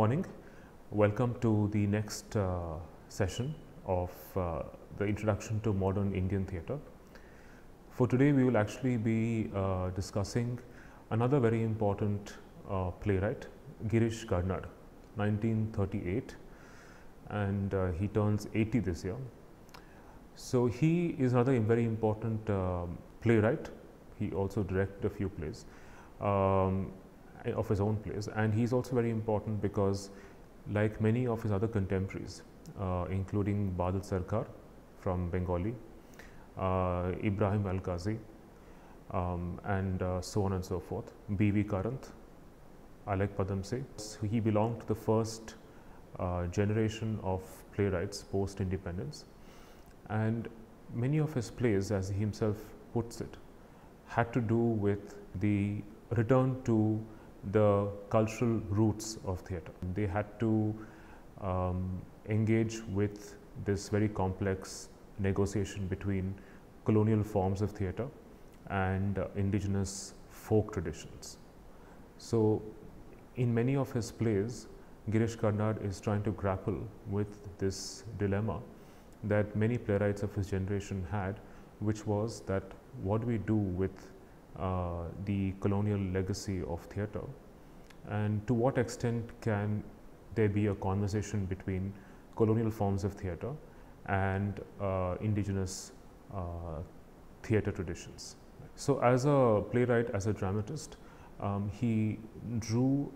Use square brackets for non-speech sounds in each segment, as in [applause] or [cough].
Morning. Welcome to the next uh, session of uh, the Introduction to Modern Indian Theatre. For today, we will actually be uh, discussing another very important uh, playwright, Girish Karnad, 1938, and uh, he turns 80 this year. So, he is another very important um playwright. He also directed a few plays. Um, of his own plays and he's also very important because like many of his other contemporaries uh, including Badal Sarkar from Bengali, uh, Ebrahim Alkazi um, and uh, so on and so forth, B.V. Karanth, Alyque Padamsee. So he belonged to the first uh, generation of playwrights post independence and many of his plays as he himself puts it had to do with the return to the cultural roots of theatre. They had to um, engage with this very complex negotiation between colonial forms of theatre and uh, indigenous folk traditions. So, in many of his plays, Girish Karnad is trying to grapple with this dilemma that many playwrights of his generation had, which was that what do we do with the colonial legacy of theatre and to what extent can there be a conversation between colonial forms of theatre and uh, indigenous uh, theatre traditions. So, as a playwright, as a dramatist, um, he drew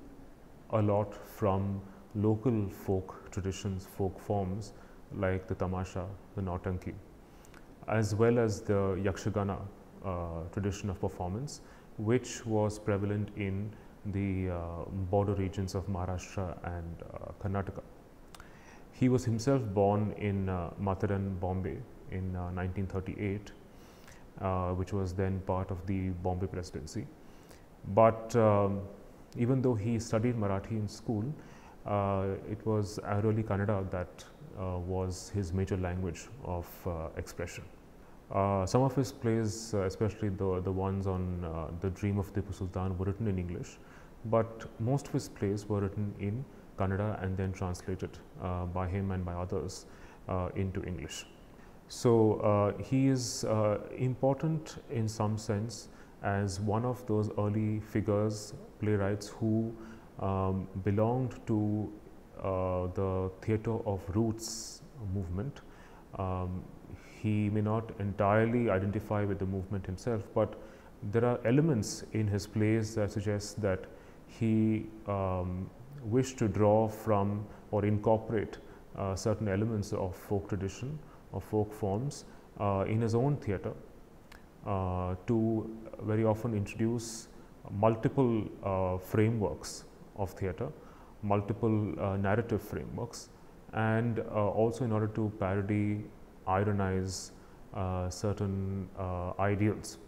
a lot from local folk traditions, folk forms like the tamasha, the nautanki, as well as the yakshagana uh, tradition of performance, which was prevalent in the uh, border regions of Maharashtra and uh, Karnataka. He was himself born in uh, Matheran, Bombay in 1938, which was then part of the Bombay presidency. But um, even though he studied Marathi in school, it was Airoli Kannada that was his major language of expression. Uh, some of his plays, uh, especially the, the ones on uh, The Dream of Tipu Sultan, were written in English, but most of his plays were written in Kannada and then translated by him and by others into English. So, he is important in some sense as one of those early figures, playwrights who um, belonged to uh, the theatre of roots movement. Um, he may not entirely identify with the movement himself, but there are elements in his plays that suggest that he um, wished to draw from or incorporate uh, certain elements of folk tradition or folk forms uh, in his own theatre uh, to very often introduce multiple uh, frameworks of theatre, multiple uh, narrative frameworks and uh, also in order to parody ironize uh, certain uh, ideals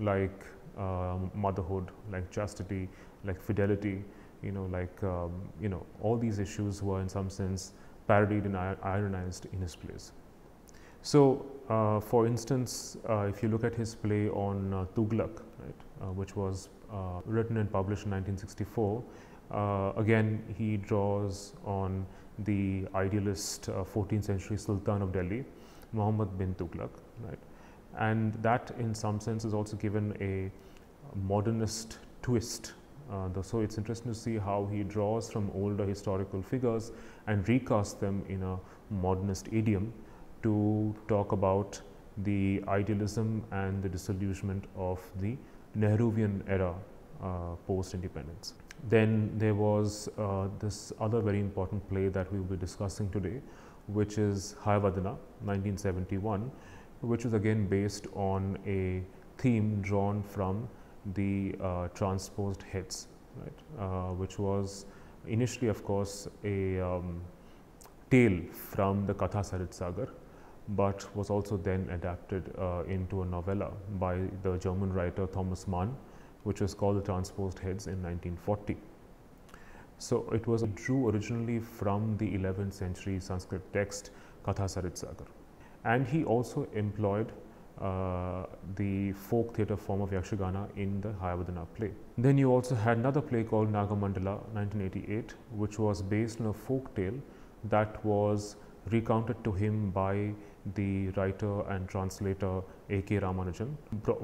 like uh, motherhood, like chastity, like fidelity, you know, like, um, you know, all these issues were in some sense parodied and ironized in his plays. So, uh, for instance, uh, if you look at his play on uh, Tughlaq, right, which was written and published in 1964, again he draws on the idealist 14th century Sultan of Delhi, Muhammad bin Tughlaq, right? And that in some sense is also given a modernist twist. Uh, so it's interesting to see how he draws from older historical figures and recasts them in a modernist idiom to talk about the idealism and the disillusionment of the Nehruvian era uh, post independence. Then there was uh, this other very important play that we will be discussing today, which is Hayavadana, 1971, which is again based on a theme drawn from the uh, transposed heads, right, uh, which was initially, of course, a um, tale from the Katha Sarit Sagar, but was also then adapted uh, into a novella by the German writer Thomas Mann, which was called The Transposed Heads in 1940. So, it was drew originally from the 11th century Sanskrit text Katha Sarit Sagar. And he also employed uh, the folk theatre form of Yakshagana in the Hayavadana play. Then you also had another play called Nagamandala 1988, which was based on a folk tale that was recounted to him by the writer and translator A.K. Ramanujan,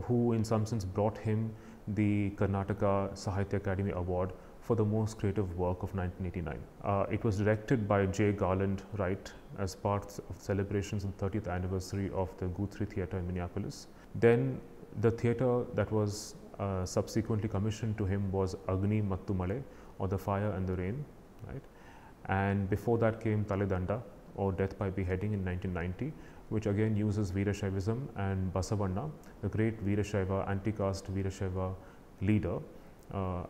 who in some sense brought him the Karnataka Sahitya Academy Award for the most creative work of 1989. Uh, it was directed by Jay Garland Wright as part of celebrations of the 30th anniversary of the Guthrie Theatre in Minneapolis. Then the theatre that was uh, subsequently commissioned to him was Agni Mattu Male or The Fire and the Rain, right? And before that came Taledanda or Death by Beheading in 1990, which again uses Veerashaivism and Basavanna, the great Veerashaiva, anti-caste Veerashaiva leader,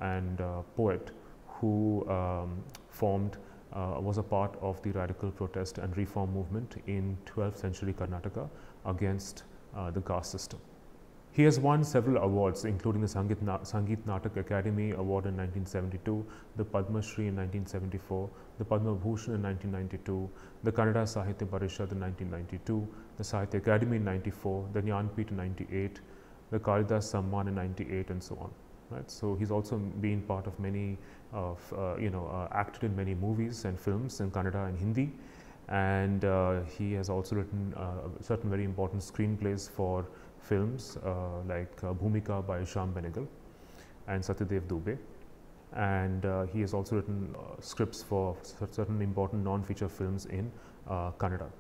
and uh, poet who um, formed uh, was a part of the radical protest and reform movement in 12th century Karnataka against the caste system. He has won several awards, including the Sangeet, Na Sangeet Natak Academy Award in 1972, the Padma Shri in 1974, the Padma Bhushan in 1992, the Kannada Sahitya Parishad in 1992, the Sahitya Academy in 94, the Jnanpith in 98, the Kalidas Samman in 98, and so on right. So, he's also been part of many of uh, you know uh, acted in many movies and films in Kannada and Hindi and uh, he has also written uh, certain very important screenplays for films uh, like uh, Bhumika by Shyam Benegal and Satyadev Dubey and he has also written scripts for certain important non-feature films in Kannada.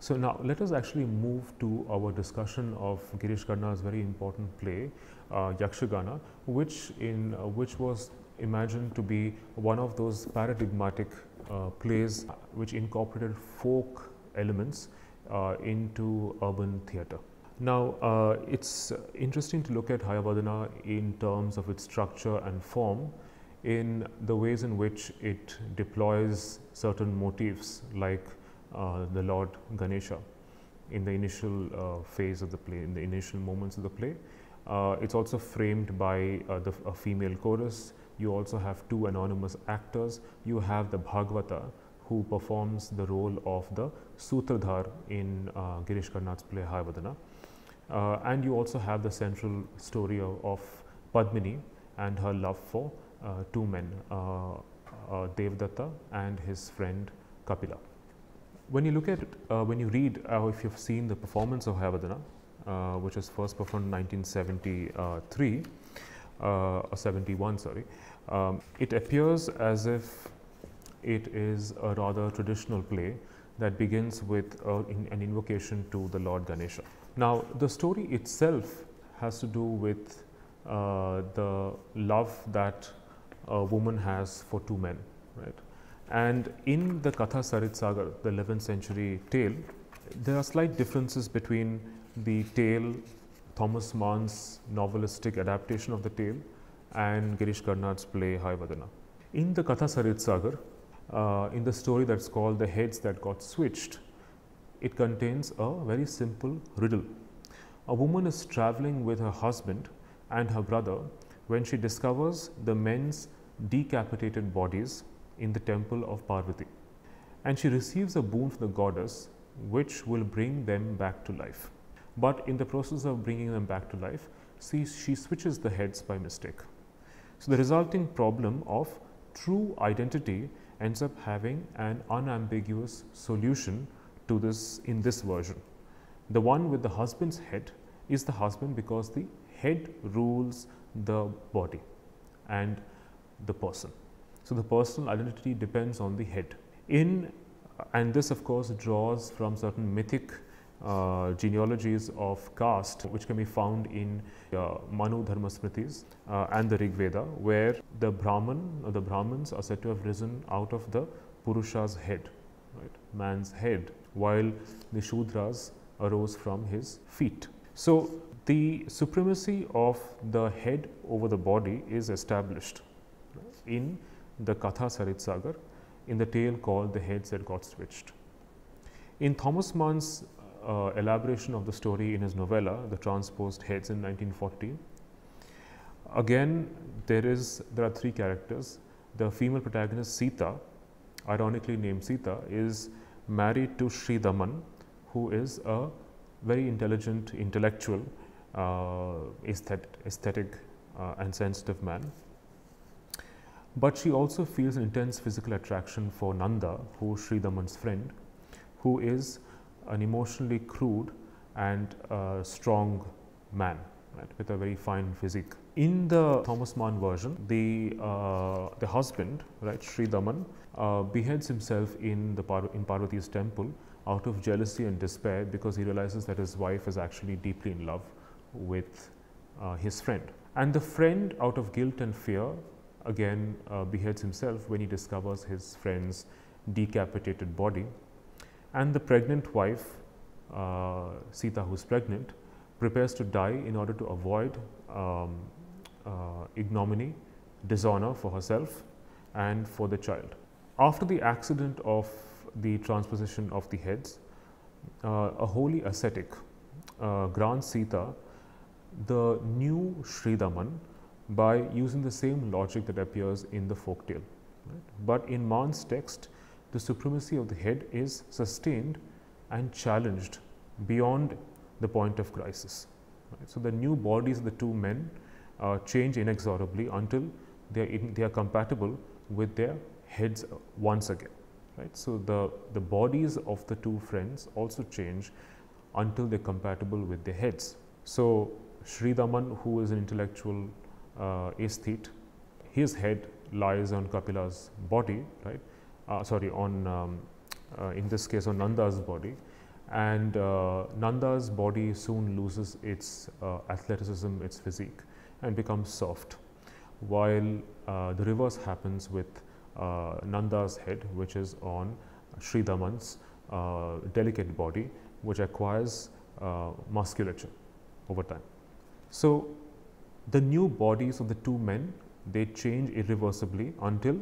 So, now let us actually move to our discussion of Girish Karnad's very important play Yakshagana, which in uh, which was imagined to be one of those paradigmatic uh, plays which incorporated folk elements uh, into urban theatre. Now, uh, it's interesting to look at Hayavadana in terms of its structure and form in the ways in which it deploys certain motifs like uh, the Lord Ganesha in the initial phase of the play, in the initial moments of the play. Uh, it's also framed by uh, the, a female chorus. You also have two anonymous actors. You have the Bhagavata who performs the role of the Sutradhar in uh, Girish Karnad's play Hayavadana. Uh, and you also have the central story of, of Padmini and her love for uh, two men, uh, Devdatta and his friend Kapila. When you look at when you read, if you've seen the performance of Hayavadana, which was first performed in 1973 uh, or 71 sorry um, it appears as if it is a rather traditional play that begins with uh, in, an invocation to the Lord Ganesha. Now, the story itself has to do with uh, the love that a woman has for two men, right? And in the Katha Sarit Sagar, the 11th century tale, there are slight differences between the tale, Thomas Mann's novelistic adaptation of the tale, and Girish Karnad's play Hayavadana. In the Katha Sarit Sagar, uh, in the story that's called The Heads That Got Switched, it contains a very simple riddle. A woman is traveling with her husband and her brother when she discovers the men's decapitated bodies in the temple of Parvati. And she receives a boon from the goddess which will bring them back to life but in the process of bringing them back to life, see, she switches the heads by mistake. So, the resulting problem of true identity ends up having an unambiguous solution to this in this version. The one with the husband's head is the husband because the head rules the body and the person. So, the personal identity depends on the head. In and this of course draws from certain mythic uh, genealogies of caste, which can be found in uh, Manu Dharma Smritis uh, and the Rig Veda, where the Brahman or the Brahmins are said to have risen out of the Purusha's head, right, man's head, while the Shudras arose from his feet. So, the supremacy of the head over the body is established in the Katha Sarit Sagar in the tale called The Heads That Got Switched. In Thomas Mann's uh, elaboration of the story in his novella, The Transposed Heads in 1940, again there is there are three characters. The female protagonist Sita, ironically named Sita, is married to Sri Daman, who is a very intelligent, intellectual, uh, aesthetic, aesthetic uh, and sensitive man. But she also feels an intense physical attraction for Nanda, who is Sri Daman's friend, who is an emotionally crude and uh, strong man right, with a very fine physique. In the Thomas Mann version, the, uh, the husband, right, Sri Daman, uh, beheads himself in, the Par- in Parvati's temple out of jealousy and despair because he realizes that his wife is actually deeply in love with uh, his friend. And the friend, out of guilt and fear, again uh, beheads himself when he discovers his friend's decapitated body and the pregnant wife, uh, Sita, who is pregnant, prepares to die in order to avoid um, uh, ignominy, dishonor for herself and for the child. After the accident of the transposition of the heads, uh, a holy ascetic uh, grants Sita the new Sridaman by using the same logic that appears in the folk tale. Right? But in Mann's text, the supremacy of the head is sustained and challenged beyond the point of crisis. Right? So, the new bodies of the two men uh, change inexorably until they are, in, they are compatible with their heads once again. Right? So, the, the bodies of the two friends also change until they are compatible with their heads. So, Sri Daman, who is an intellectual uh, aesthete, his head lies on Kapila's body, right? Uh, sorry on um, uh, in this case on Nanda's body and uh, Nanda's body soon loses its uh, athleticism, its physique and becomes soft while uh, the reverse happens with Nanda's head which is on Sri Daman's delicate body which acquires musculature over time. So, the new bodies of the two men they change irreversibly until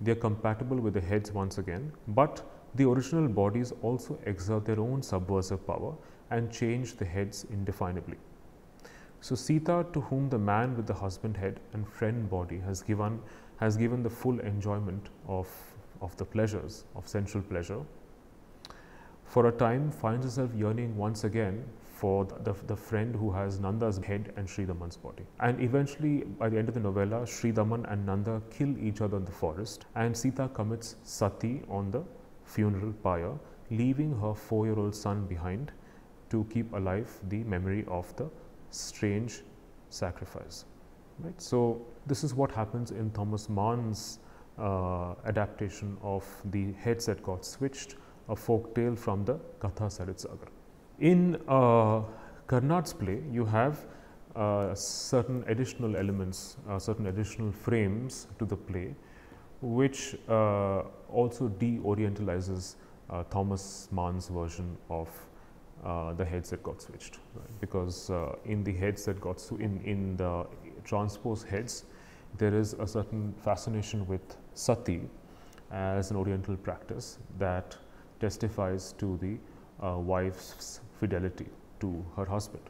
they are compatible with the heads once again, but the original bodies also exert their own subversive power and change the heads indefinably. So, Sita to whom the man with the husband head and friend body has given has given the full enjoyment of, of the pleasures of sensual pleasure, for a time finds herself yearning once again for the, the, friend who has Nanda's head and Sri Daman's body. And eventually, by the end of the novella, Sri Daman and Nanda kill each other in the forest, and Sita commits sati on the funeral pyre, leaving her four year old son behind to keep alive the memory of the strange sacrifice. Right? So, this is what happens in Thomas Mann's uh, adaptation of the heads that got switched, a folk tale from the Katha Sarit Sagar. In uh, Karnad's play, you have uh, certain additional elements, uh, certain additional frames to the play, which uh, also de-orientalizes uh, Thomas Mann's version of uh, the heads that got switched. Right? Because in the heads that got in in the transposed heads, there is a certain fascination with sati as an Oriental practice that testifies to the uh, wife's fidelity to her husband.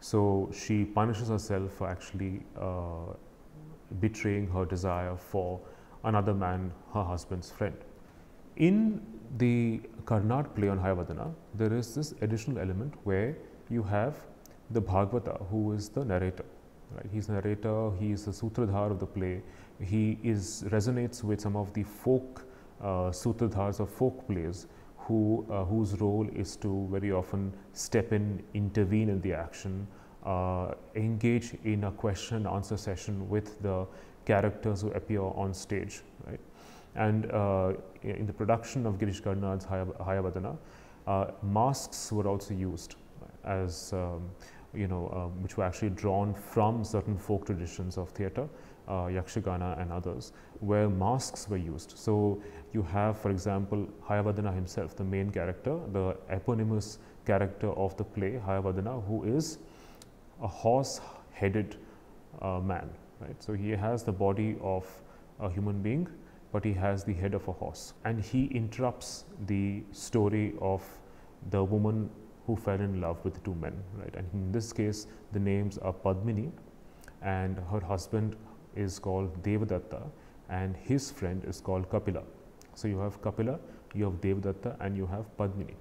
So, she punishes herself for actually uh, betraying her desire for another man, her husband's friend. In the Karnad play on Hayavadana, there is this additional element where you have the Bhagavata who is the narrator. Right? He's the narrator, he is the sutradhar of the play, he is resonates with some of the folk uh, sutradhars of folk plays who, uh, whose role is to very often step in, intervene in the action, uh, engage in a question and answer session with the characters who appear on stage. Right? And uh, in the production of Girish Karnad's Hayavadana, uh, masks were also used as um, you know, uh, which were actually drawn from certain folk traditions of theatre, uh, Yakshagana and others, where masks were used. So, you have for example, Hayavadana himself, the main character, the eponymous character of the play, Hayavadana, who is a horse headed uh, man. Right? So, he has the body of a human being, but he has the head of a horse and he interrupts the story of the woman who fell in love with two men, right? And in this case, the names are Padmini, and her husband is called Devadatta, and his friend is called Kapila. So you have Kapila, you have Devadatta, and you have Padmini.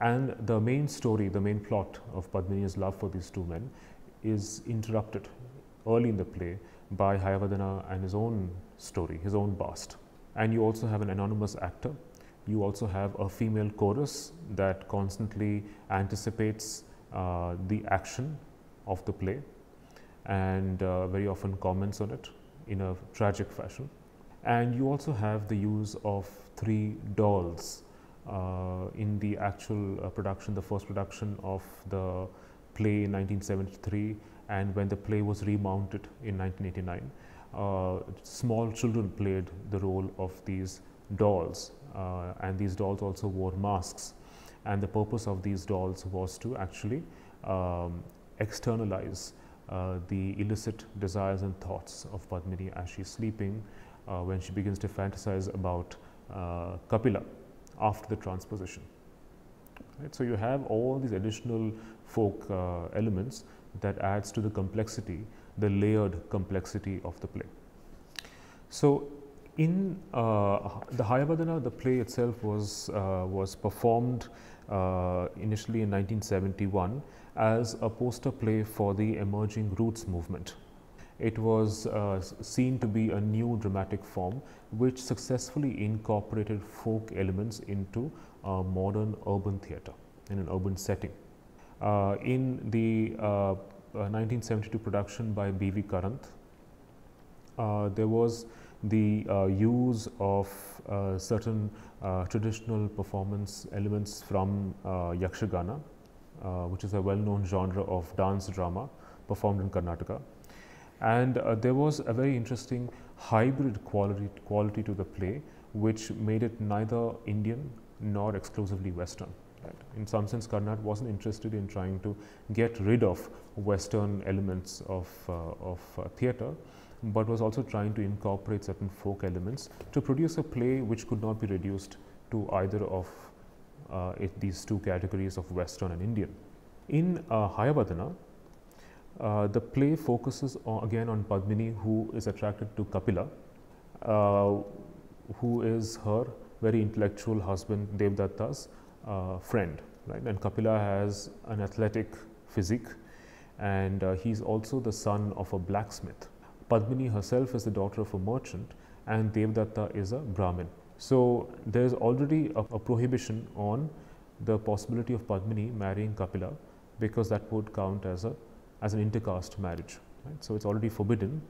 And the main story, the main plot of Padmini's love for these two men is interrupted early in the play by Hayavadana and his own story, his own past. And you also have an anonymous actor you also have a female chorus that constantly anticipates uh, the action of the play and uh, very often comments on it in a tragic fashion. And you also have the use of three dolls uh, in the actual uh, production, the first production of the play in 1973 and when the play was remounted in 1989. Uh, small children played the role of these dolls uh, and these dolls also wore masks. And the purpose of these dolls was to actually um, externalize uh, the illicit desires and thoughts of Padmini as she's sleeping uh, when she begins to fantasize about uh, Kapila after the transposition. Right? So, you have all these additional folk uh, elements that adds to the complexity, the layered complexity of the play. So, in uh, the Hayavadana, the play itself was, was performed initially in 1971 as a poster play for the emerging roots movement. It was uh, seen to be a new dramatic form which successfully incorporated folk elements into a modern urban theatre in an urban setting. Uh, in the 1972 uh, production by B.V. Karanth, there was the uh, use of uh, certain uh, traditional performance elements from Yakshagana, which is a well-known genre of dance drama performed in Karnataka. And there was a very interesting hybrid quality, quality to the play, which made it neither Indian nor exclusively Western. Right. In some sense, Karnad wasn't interested in trying to get rid of Western elements of, uh, of uh, theatre, but was also trying to incorporate certain folk elements to produce a play which could not be reduced to either of uh, it, these two categories of Western and Indian. In uh, Hayavadana, uh, the play focuses on, again on Padmini who is attracted to Kapila, uh, who is her very intellectual husband Devdatta's uh, friend. Right? And Kapila has an athletic physique and uh, he is also the son of a blacksmith. Padmini herself is the daughter of a merchant and Devdatta is a Brahmin. So, there is already a, a, prohibition on the possibility of Padmini marrying Kapila because that would count as a as an intercaste marriage. Right? So, it is already forbidden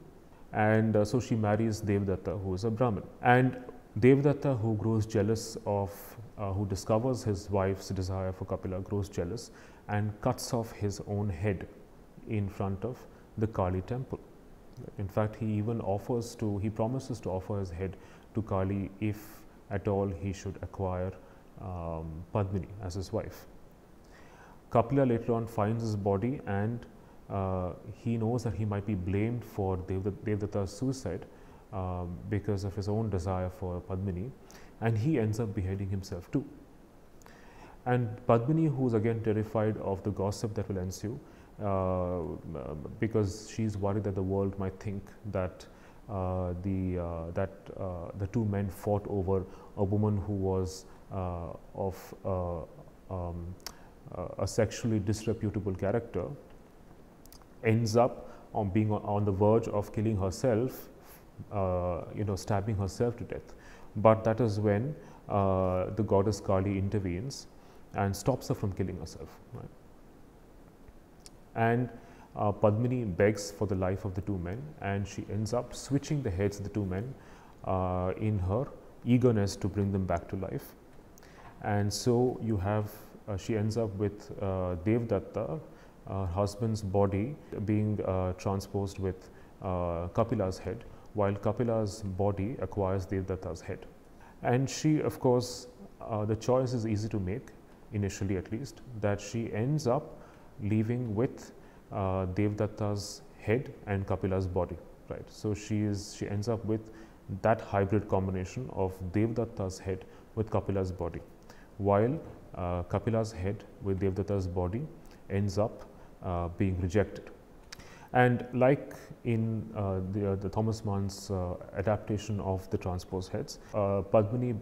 and uh, so she marries Devdatta who is a Brahmin. And Devdatta who grows jealous of, uh, who discovers his wife's desire for Kapila grows jealous and cuts off his own head in front of the Kali temple. In fact, he even offers to, he promises to offer his head to Kali if at all he should acquire um, Padmini as his wife. Kapila later on finds his body and uh, he knows that he might be blamed for Devdatta's suicide um, because of his own desire for Padmini and he ends up beheading himself too. And Padmini, who is again terrified of the gossip that will ensue, uh, because she's worried that the world might think that the uh, that the two men fought over a woman who was of um, a sexually disreputable character ends up on being on, on the verge of killing herself, uh, you know, stabbing herself to death. But that is when uh, the goddess Kali intervenes and stops her from killing herself. Right? and uh, Padmini begs for the life of the two men and she ends up switching the heads of the two men uh, in her eagerness to bring them back to life. and so you have uh, she ends up with uh, Devdatta, uh, husband's body being uh, transposed with Kapila's head, while Kapila's body acquires Devdatta's head. And she, of course, the choice is easy to make, initially at least, that she ends up leaving with uh, Devdatta's head and Kapila's body. Right. So she is she ends up with that hybrid combination of Devdatta's head with Kapila's body, while uh, Kapila's head with Devdatta's body ends up uh, being rejected. And like in uh, the, uh, the Thomas Mann's uh, adaptation of the transposed heads, uh, Padmini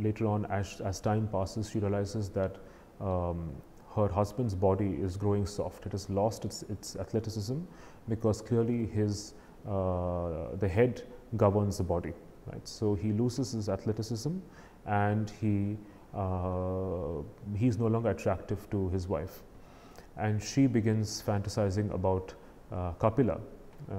later on, as, as time passes, she realizes that um, her husband's body is growing soft. It has lost its, its athleticism because clearly his uh, the head governs the body. Right? So he loses his athleticism, and he uh, he is no longer attractive to his wife, and she begins fantasizing about uh, Kapila, uh,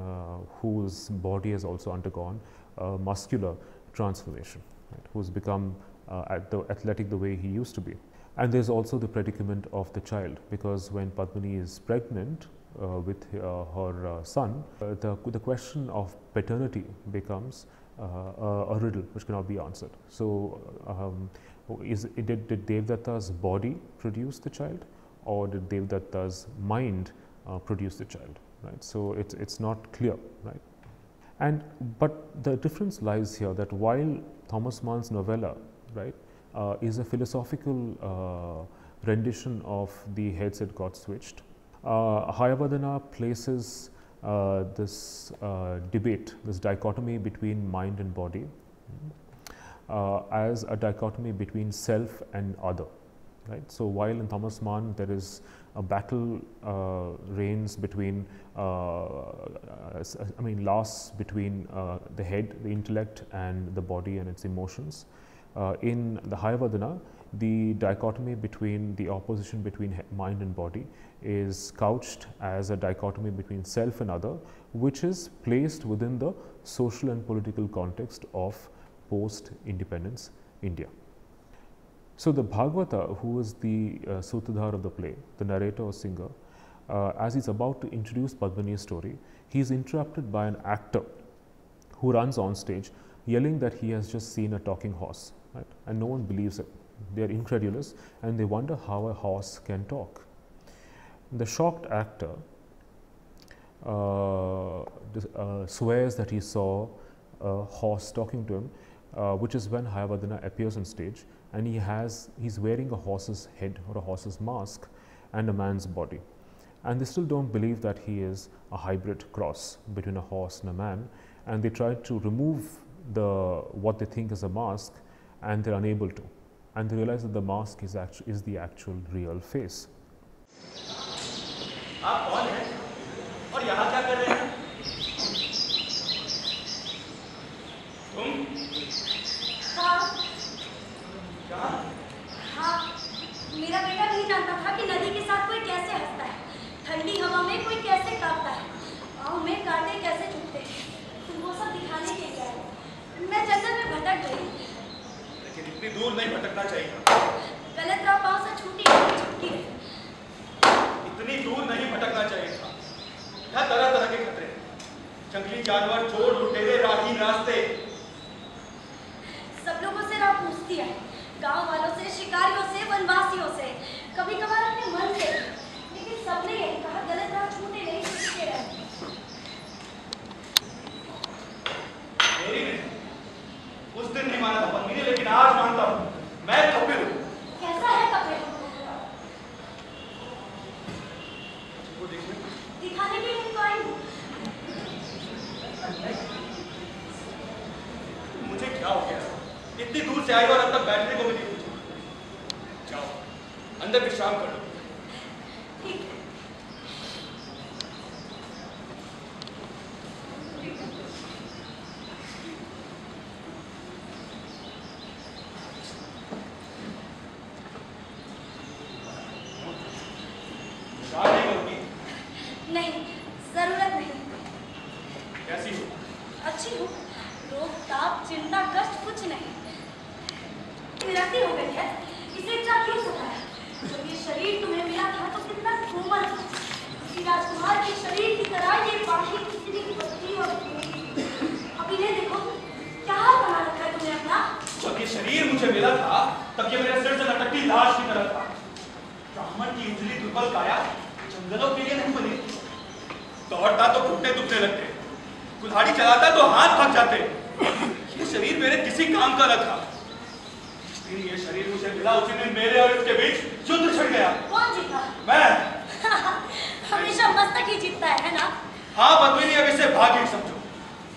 whose body has also undergone a muscular transformation, right? who's become uh, at the athletic the way he used to be. And there's also the predicament of the child because when Padmini is pregnant uh, with uh, her uh, son, uh, the, the question of paternity becomes uh, a, a riddle which cannot be answered. So, um, is, did, did Devdatta's body produce the child or did Devdatta's mind uh, produce the child? Right? So, it's, it's not clear. Right? And but the difference lies here that while Thomas Mann's novella, right, uh, is a philosophical uh, rendition of the heads that got switched, uh, Hayavadana places uh, this uh, debate, this dichotomy between mind and body, as a dichotomy between self and other. Right? So while in Thomas Mann there is a battle uh, reigns between, uh, I mean, lasts between uh, the head, the intellect, and the body and its emotions. Uh, in the Hayavadana, the dichotomy between the opposition between mind and body is couched as a dichotomy between self and other, which is placed within the social and political context of post independence India. So, the Bhagavata, who is the uh, Sutradhar of the play, the narrator or singer, uh, as he's about to introduce Padmini's story, he is interrupted by an actor who runs on stage yelling that he has just seen a talking horse, right? and no one believes it. They are incredulous and they wonder how a horse can talk. The shocked actor uh, uh, swears that he saw a horse talking to him, uh, which is when Hayavadana appears on stage and he has he's wearing a horse's head or a horse's mask and a man's body. And they still don't believe that he is a hybrid cross between a horse and a man, and they try to remove the what they think is a mask, and they're unable to, and they realize that the mask is actually is the actual real face. आप कौन हैं और यहाँ क्या कर रहे हैं तुम हाँ कहाँ हाँ मेरा बेटा नहीं जानता था कि नदी के साथ कोई कैसे हंसता है ठंडी हवा में कोई कैसे कांपता है पाँव में कांटे कैसे चुभते हैं वो सब दिखाने के लिए आए मैं जंगल में भटक गई। लेकिन इतनी दूर नहीं भटकना चाहिए। गलत राह पाँव से छूटी छुटकी इतनी दूर नहीं भटकना चाहिए था। यहाँ तरह तरह के खतरे? जंगली जानवर चोर लुटेरे राही रास्ते। सब लोगों से राह पूछती है। गाँव वालों से शिकारियों से वनवासियों से। कभी कभार अपने मन से। लेकिन सबने यही कहा गलत राह छूटे नहीं छुटके रहे मेरी नहीं। उस दिन नहीं माना था पत्नी ने लेकिन आज मानता हूँ। मैं कपिल हूँ। कैसा है कपड़े वो देखिए। दिखाने के लिए तो आई हूँ मुझे क्या हो गया? इतनी दूर से आई और अब तक बैठने को भी नहीं पूछा। जाओ अंदर विश्राम कर। लो ठीक। है विश्राम नहीं करूँगी नहीं ज़रूरत नहीं कैसी हो अच्छी हूँ रोग ताप चिंता कष्ट कुछ नहीं विरक्ति हो गई है इसे इतना क्यों सताया जब ये शरीर तुम्हें मिला था तो कितना कोमल था किसी राजकुमार के शरीर की तरह ये बाकी कितनी पतली और कोमल थी। अब इन्हें देखो क्या हाल बना रखा है तुमने अपना जब ये मिला था तब ये मेरे सिर से लटकती लाश की तरह था। ब्राह्मण की उजली दुर्बल काया जंगलों के लिए नहीं बनी। दौड़ता तो घुटने दुखने लगते कुल्हाड़ी चलाता तो हाथ थक जाते। ये शरीर मेरे किसी काम का न था। दिन ये शरीर मुझे मिला उसी दिन मेरे और इसके बीच युद्ध छिड़ गया। कौन जीता? मैं। [laughs] हमेशा मस्तक ही जीतता है ना? हाँ पद्मिनी अब इसे भाग्य समझो।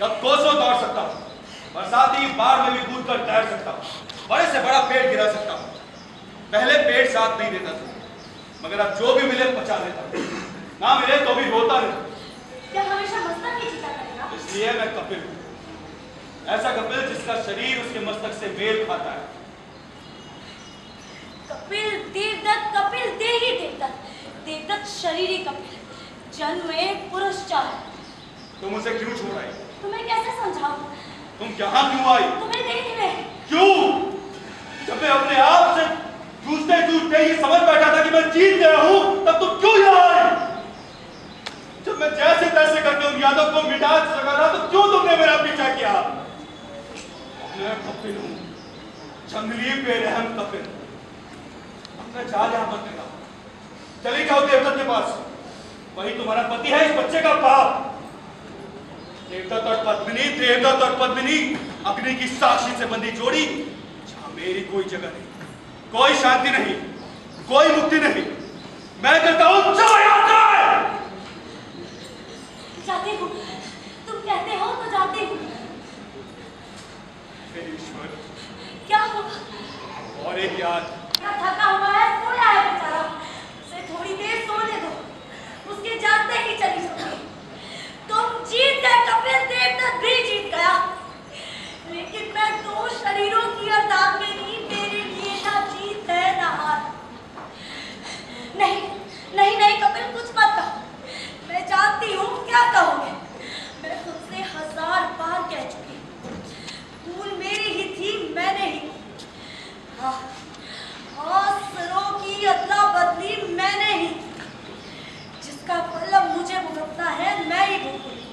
जब कोसों दौड़ सकता हूँ। बरसाती बाढ़ में भी कूद कर तैर सकता हूँ। बड़े से बड़ा पेड़ गिरा सकता हूँ। पहले पेड़ साथ नहीं देता था मगर अब जो भी मिले पचा लेता हूँ। ना मिले तो भी रोता नहीं। क्या हमेशा मस्तक ही जीता करेगा? इसलिए मैं कपिल हूँ। ऐसा कपिल जिसका शरीर उसके मस्तक से मेल खाता है। कपिल देवदत्त कपिल देही देवदत्त। देवदत्त शरीरी कपिल जन्म एक पुरुष चाह। तुम उसे क्यों छोड़ आई? तुम्हें कैसे समझाऊं? तुम यहाँ क्यों आई? तुम्हें देखने क्यों? जब मैं अपने आप से जूझते जूझते ये समझ बैठा था कि मैं जीत गया हूँ तब तुम क्यों यहाँ आई जब मैं जैसे तैसे करके उन यादों को मिटा सका था तो क्यों तुमने मेरा पीछा किया? मैं कपिल हूँ जंगली बेरहम कपिल अपना चाल यहाँ लगा चली जाओ देवता के पास। वही तुम्हारा पति है इस बच्चे का बाप। देवदत्त और पद्मिनी देवदत्त और पद्मिनी अग्नि की साक्षी से बंधी जोड़ी जहाँ मेरी कोई जगह नहीं कोई शांति नहीं कोई मुक्ति नहीं। मैं कहता हूँ चलो से! जाती हूँ। तुम कहते हो तो जाती हूँ। हे ईश्वर। क्या हुआ? और एक याद। क्या थका हुआ है? सोया है बेचारा। उसे थोड़ी देर सोने दो। उसके जागते ही चली जाऊँगी तुम जीत गए कपिल देवदत्त भी जीत गया। लेकिन मैं दो शरीरों की अरदास में नहीं, मेरे लिए ना जीत है, ना हार। नहीं नहीं नहीं कपिल कुछ मत कहो। मैं जानती हूँ क्या कहोगे। मैं तुमसे हज़ार बार कह चुकी भूल मेरी ही थी, मैंने ही हाँ हाँ सरों की अदला बदली मैंने ही इसका मतलब मुझे भुगतना है मैं ही भुगतूँ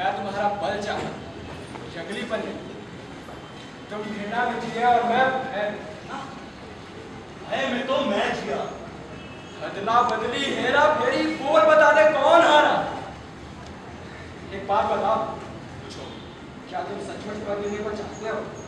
मैं तुम्हारा बल चाहता जंगली पर तुम घृणा में जिया और मैं भय। में तो मैं जिया। बदला बदली हेरा फेरी फोर बता दे कौन हारा? एक बात बताओ। पूछो। क्या तुम सचमुच पर चाहते हो?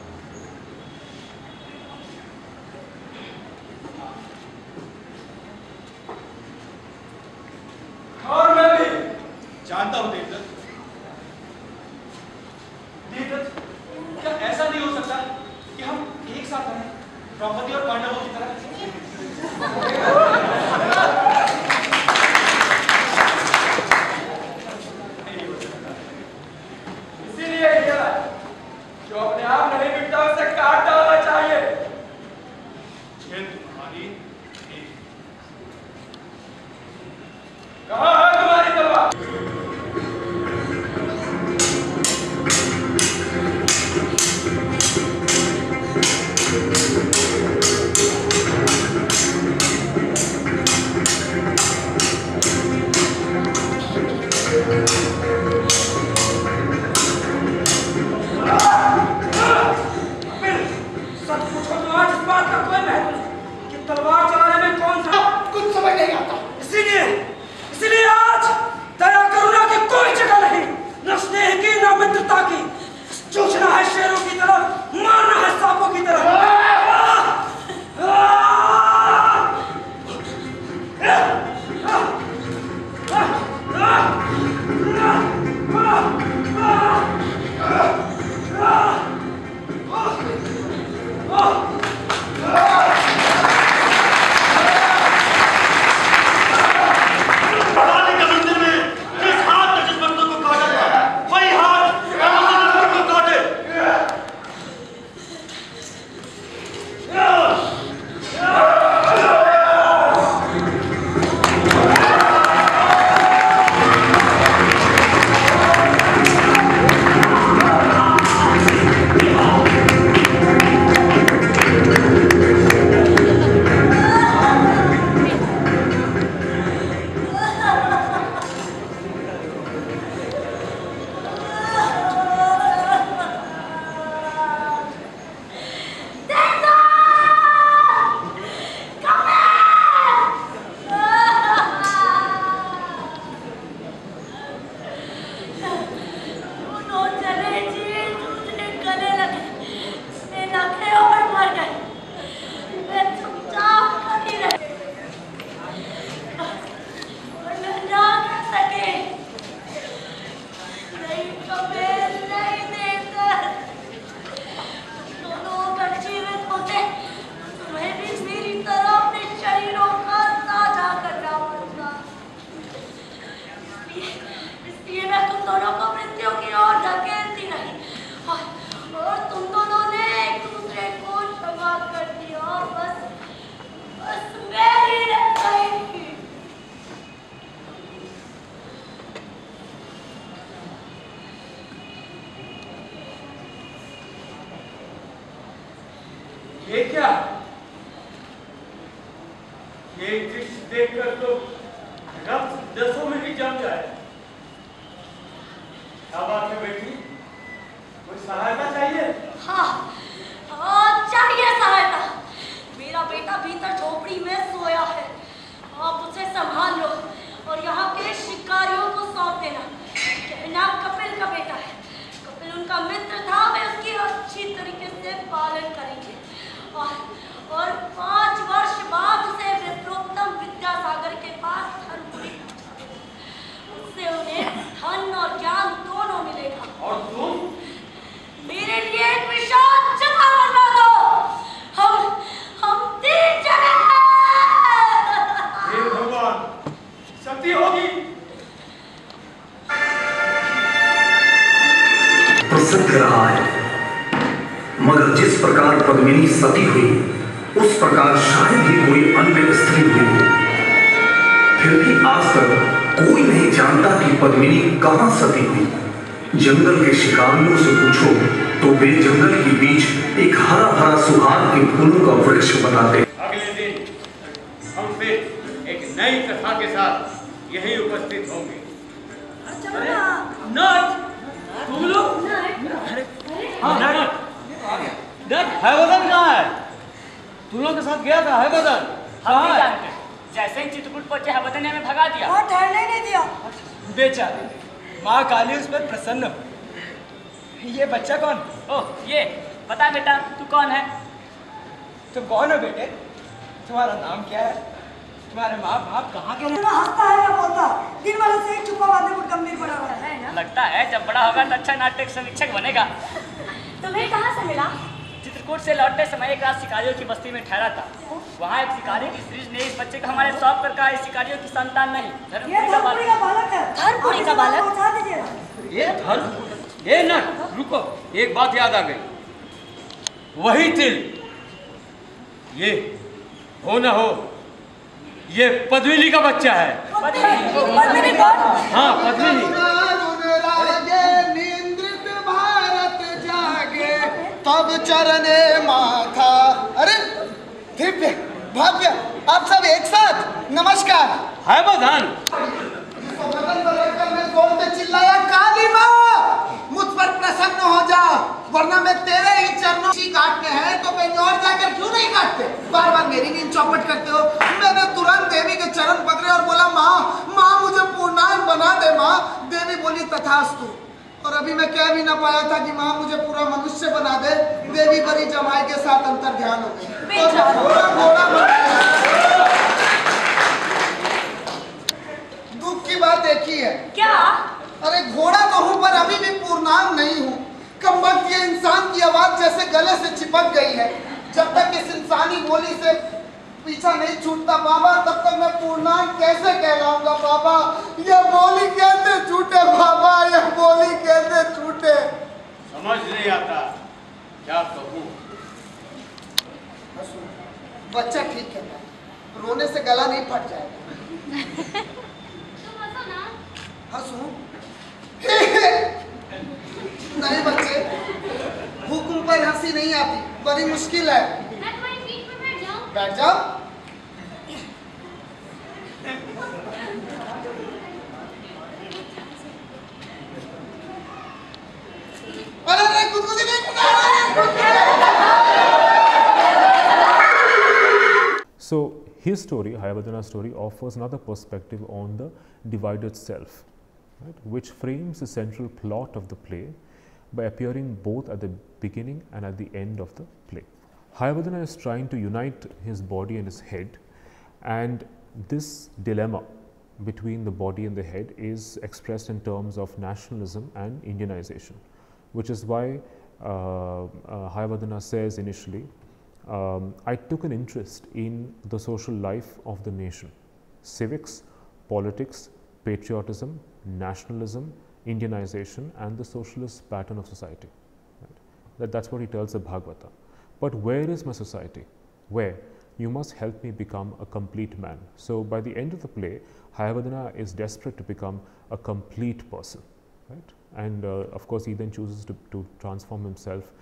यहीं उपस्थित होंगे। नट। तुम लोग? नट। है वज़न कहाँ है? तुम लोग के साथ गया था है वज़न हम जैसे ही चित्रकूट पहुँचे हवदन ने हमें भगा दिया। वहाँ ठहरने नहीं दिया। बेचारे माँ काली उस पर प्रसन्न ये बच्चा कौन? ओह ये। बता बेटा तू कौन है? तुम कौन हो बेटे? तुम्हारा नाम क्या है? तुम्हारे माँ बाप कहाँ के ना हंसता है ना बोलता? दिन वाले से एक चुप्पा बांधे को गंभीर पड़ा हुआ है। ना लगता है जब बड़ा होगा तो अच्छा नाटक समीक्षक बनेगा। तुम्हें कहाँ से मिला? चित्रकूट से लौटते समय एक रात शिकारियों की बस्ती में ठहरा था। वहाँ एक शिकारी की स्त्री ने इस बच्चे को हमारे सौंप कर कहा शिकारियों की संतान नहीं धर्मपुरी का बालक है। धर्मपुरी का बालक? ये धर्म ये नट रुको एक बात याद आ गई। वही तिल। ये हो ना हो ये पद्मिनी का बच्चा है। पद्मिनी कौन हाँ पद्मिनी तब चरने माथा। अरे दिव्य भव्य आप सब एक साथ नमस्कार। है बधान चिल्लाया काली माँ। मुझ पर प्रसन्न हो जा वरना मैं तेरे ही चरणों की काटने हैं तो कहीं और जाकर क्यों नहीं काटते? बार बार मेरी नींद चौपट करते हो। मैंने तुरंत देवी के चरण पकड़े और बोला माँ माँ मुझे पूर्णांग बना दे माँ। देवी बोली तथास्तु। और अभी मैं कह भी ना पाया था कि माँ मुझे पूरा मनुष्य बना दे। देवी बड़ी जमाई के साथ अंतर ध्यान हो गई। दुख की बात एक ही है। क्या? अरे घोड़ा तो हूँ पर अभी भी पूर्णांग नहीं हूँ। कमबख्त ये इंसान की आवाज़ जैसे गले से चिपक गई है। जब तक इस इंसानी बोली से पीछा नहीं छूटता बाबा तब तक मैं पूर्णांग कैसे कहलाऊँगा बाबा? ये बोली कैसे छूटे बाबा? ये बोली कैसे छूटे? समझ नहीं आता। क्या कहूँ? बच्चा ठीक है रोने से गला नहीं फट जाएगा। [laughs] हंसू नहीं बच्चे हुक्म पर हँसी नहीं आती बड़ी मुश्किल है बैठ जाओ अरे अरे गुदगुदी नहीं So his story, Hayavadana's story, offers another perspective on the divided self, right, which frames the central plot of the play by appearing both at the beginning and at the end of the play. Hayavadana is trying to unite his body and his head, and this dilemma between the body and the head is expressed in terms of nationalism and Indianization, which is why uh, uh, Hayavadana says initially, um, I took an interest in the social life of the nation, civics, politics, patriotism, nationalism, Indianization, and the socialist pattern of society. Right? That, that's what he tells the Bhagavata. But where is my society? Where? You must help me become a complete man. So, by the end of the play, Hayavadana is desperate to become a complete person. Right? And uh, of course, he then chooses to, to transform himself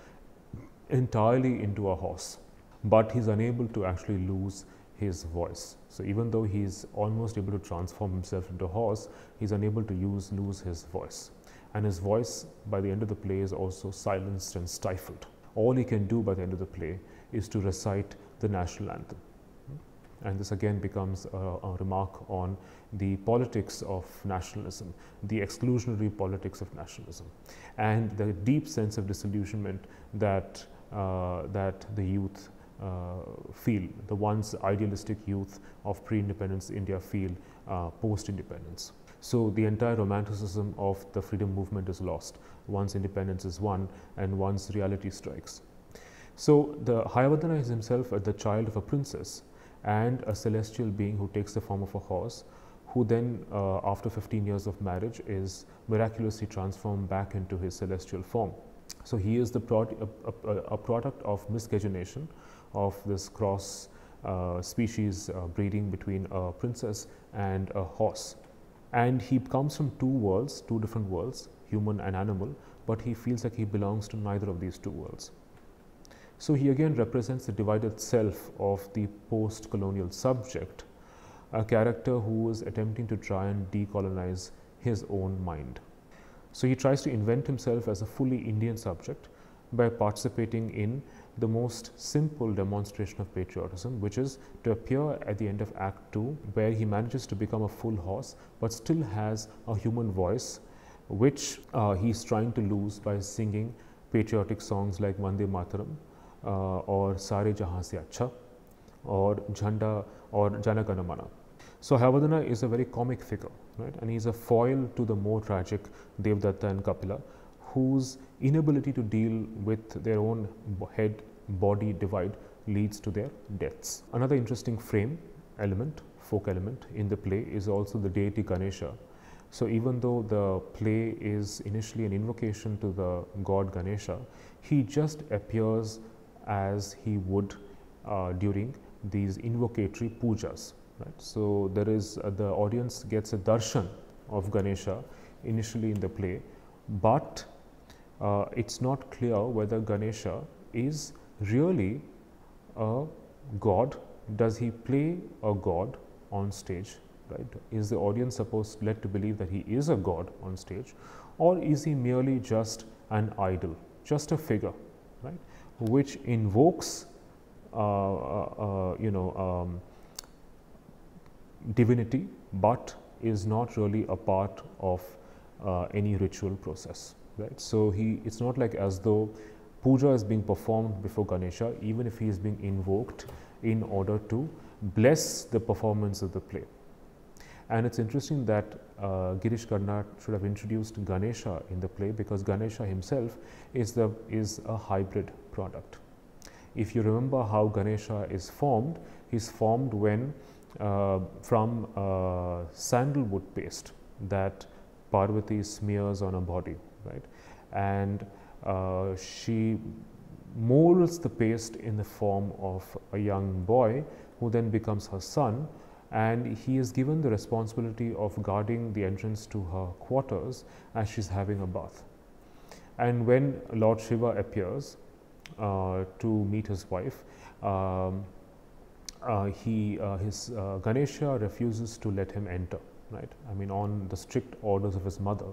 entirely into a horse, but he's unable to actually lose his voice. So even though he's almost able to transform himself into a horse, he's unable to use lose his voice. And his voice by the end of the play is also silenced and stifled. All he can do by the end of the play is to recite the national anthem. And this again becomes a, a remark on the politics of nationalism, the exclusionary politics of nationalism, and the deep sense of disillusionment that, uh, that the youth feel, the once idealistic youth of pre independence India feel uh, post independence. So, the entire romanticism of the freedom movement is lost once independence is won and once reality strikes. So, the Hayavadana is himself the child of a princess and a celestial being who takes the form of a horse, who then, uh, after 15 years of marriage, is miraculously transformed back into his celestial form. So, he is the prod- a, a, a product of miscegenation of this cross uh, species uh, breeding between a princess and a horse. And he comes from two worlds, two different worlds. human and animal, but he feels like he belongs to neither of these two worlds. So he again represents the divided self of the post colonial subject, a character who is attempting to try and decolonize his own mind. So he tries to invent himself as a fully Indian subject by participating in the most simple demonstration of patriotism, which is to appear at the end of Act 2, where he manages to become a full horse but still has a human voice, which uh, he's trying to lose by singing patriotic songs like Vande Mataram uh, or Sare Jahan Se Acha or Jhanda or Jana Gana Mana. So Hayavadana is a very comic figure, right? And he's a foil to the more tragic Devdatta and Kapila, whose inability to deal with their own head body divide leads to their deaths. Another interesting frame element, folk element in the play is also the deity Ganesha. So even though the play is initially an invocation to the god Ganesha, he just appears as he would uh, during these invocatory pujas. Right? So there is uh, the audience gets a darshan of Ganesha initially in the play, but uh, it's not clear whether Ganesha is really a god. Does he play a god on stage? Right? Is the audience supposed led to believe that he is a god on stage, or is he merely just an idol, just a figure, right? Which invokes, uh, uh, uh you know, um, divinity, but is not really a part of uh, any ritual process right. So, he it is not like as though puja is being performed before Ganesha even if he is being invoked in order to bless the performance of the play. And it is interesting that uh, Girish Karnad should have introduced Ganesha in the play because Ganesha himself is the is a hybrid product. If you remember how Ganesha is formed, he's formed when uh, from uh, sandalwood paste that Parvati smears on a body right? And uh, she molds the paste in the form of a young boy who then becomes her son and he is given the responsibility of guarding the entrance to her quarters as she's having a bath. And when Lord Shiva appears uh, to meet his wife, um, uh, he, uh, his uh, Ganesha refuses to let him enter, right? I mean, on the strict orders of his mother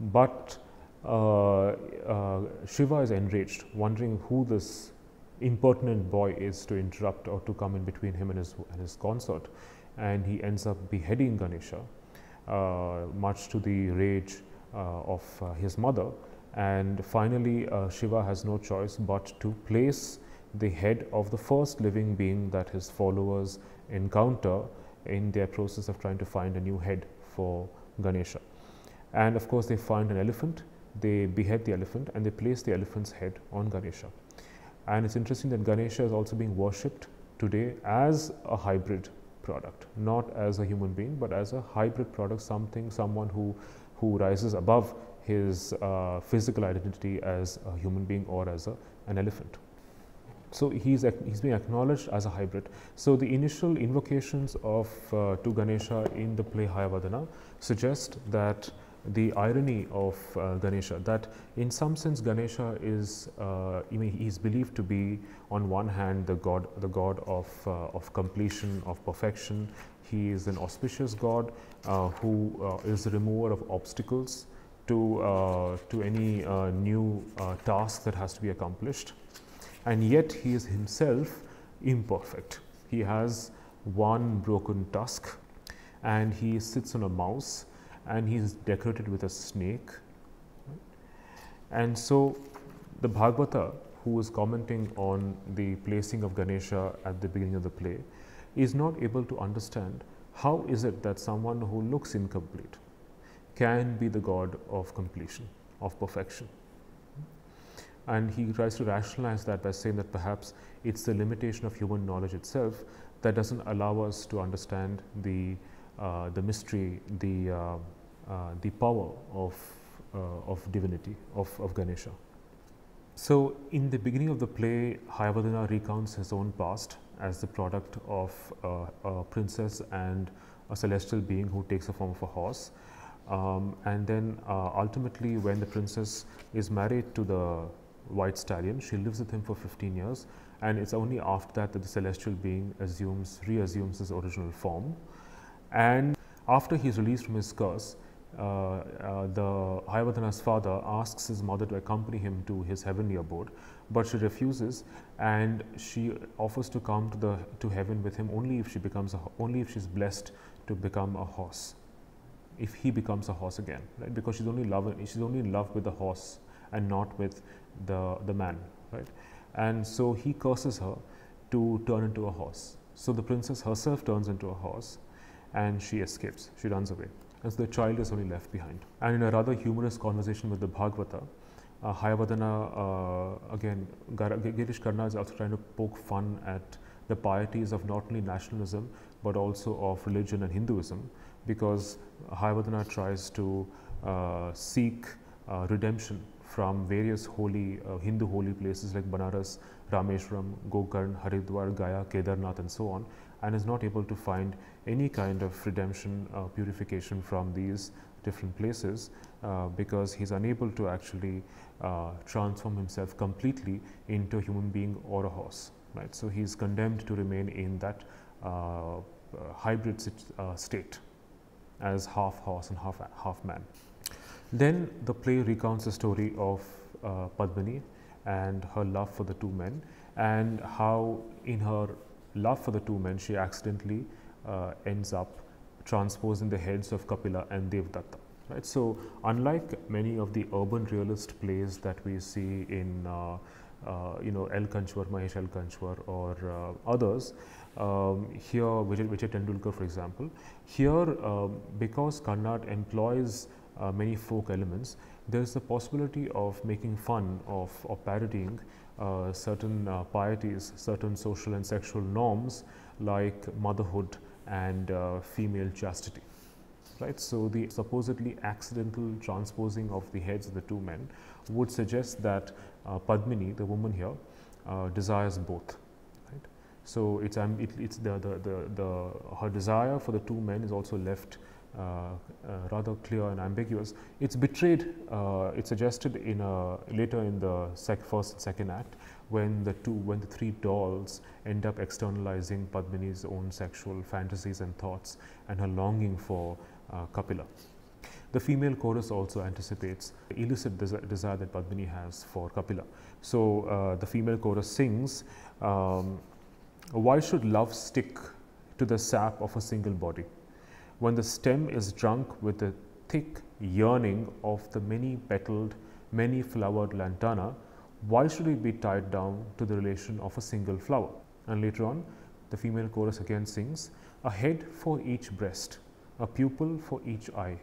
but Shiva is enraged, wondering who this impertinent boy is to interrupt or to come in between him and his, and his consort. And he ends up beheading Ganesha, uh, much to the rage uh, of uh, his mother. And finally, uh, Shiva has no choice but to place the head of the first living being that his followers encounter in their process of trying to find a new head for Ganesha and of course they find an elephant, they behead the elephant and they place the elephant's head on Ganesha. And it's interesting that Ganesha is also being worshipped today as a hybrid product, not as a human being, but as a hybrid product, something, someone who, who rises above his uh, physical identity as a human being or as a, an elephant. So he's, he's being acknowledged as a hybrid. So the initial invocations of uh, to Ganesha in the play Hayavadana suggest that the irony of uh, Ganesha that in some sense Ganesha is uh, he is believed to be on one hand the god the god of uh, of completion of perfection. He is an auspicious god uh, who uh, is the remover of obstacles to uh, to any new task that has to be accomplished. And yet he is himself imperfect. He has one broken tusk and he sits on a mouse and he is decorated with a snake. And so the Bhagavata, who is commenting on the placing of Ganesha at the beginning of the play, is not able to understand how is it that someone who looks incomplete can be the god of completion, of perfection. And he tries to rationalize that by saying that perhaps it's the limitation of human knowledge itself that doesn't allow us to understand the uh, the mystery, the, uh, the power of, of divinity, of, of Ganesha. So, in the beginning of the play, Hayavadana recounts his own past as the product of uh, a princess and a celestial being who takes the form of a horse. Um, and then uh, ultimately, when the princess is married to the white stallion, she lives with him for 15 years, and it's only after that that the celestial being assumes, reassumes his original form. And after he's released from his curse, uh, uh, Uh, uh, the Hayavadana's father asks his mother to accompany him to his heavenly abode, but she refuses, and she offers to come to the to heaven with him only if she becomes a, only if she's blessed to become a horse, if he becomes a horse again, right? Because she's only love she's only in love with the horse and not with the the man, right? And so he curses her to turn into a horse. So the princess herself turns into a horse, and she escapes. She runs away so the child is only left behind. And in a rather humorous conversation with the Bhagavata, uh, Hayavadana, uh, again, Girish Karnad is also trying to poke fun at the pieties of not only nationalism but also of religion and Hinduism because Hayavadana tries to uh, seek uh, redemption from various holy uh, Hindu holy places like Banaras, Rameshwaram, Gokarn, Haridwar, Gaya, Kedarnath, and so on, and is not able to find any kind of redemption uh, purification from these different places uh, because he's unable to actually uh, transform himself completely into a human being or a horse right? So he's condemned to remain in that uh, uh, hybrid uh, state as half horse and half half man. Then the play recounts the story of Padmini and her love for the two men and how in her love for the two men she accidentally uh, ends up transposing the heads of Kapila and Devdatta. Right? So, unlike many of the urban realist plays that we see in uh, uh, you know Elkunchwar, Mahesh Elkunchwar or uh, others, um, here Vijay, Vijay Tendulkar for example, here um, because Karnad employs uh, many folk elements, there is the possibility of making fun of or parodying uh, certain uh, pieties, certain social and sexual norms like motherhood and uh, female chastity. Right. So, the supposedly accidental transposing of the heads of the two men would suggest that uh, Padmini, the woman here, uh, desires both. Right. So, it's, um, it, it's the, the, the, the, her desire for the two men is also left rather clear and ambiguous. It's betrayed, uh, it's suggested in a, later in the sec first and second act when the two, when the three dolls end up externalizing Padmini's own sexual fantasies and thoughts and her longing for uh, Kapila. The female chorus also anticipates the illicit desi desire that Padmini has for Kapila. So uh, the female chorus sings, um, Why should love stick to the sap of a single body? When the stem is drunk with the thick yearning of the many petaled, many flowered lantana, why should it be tied down to the relation of a single flower? And later on, the female chorus again sings, a head for each breast, a pupil for each eye,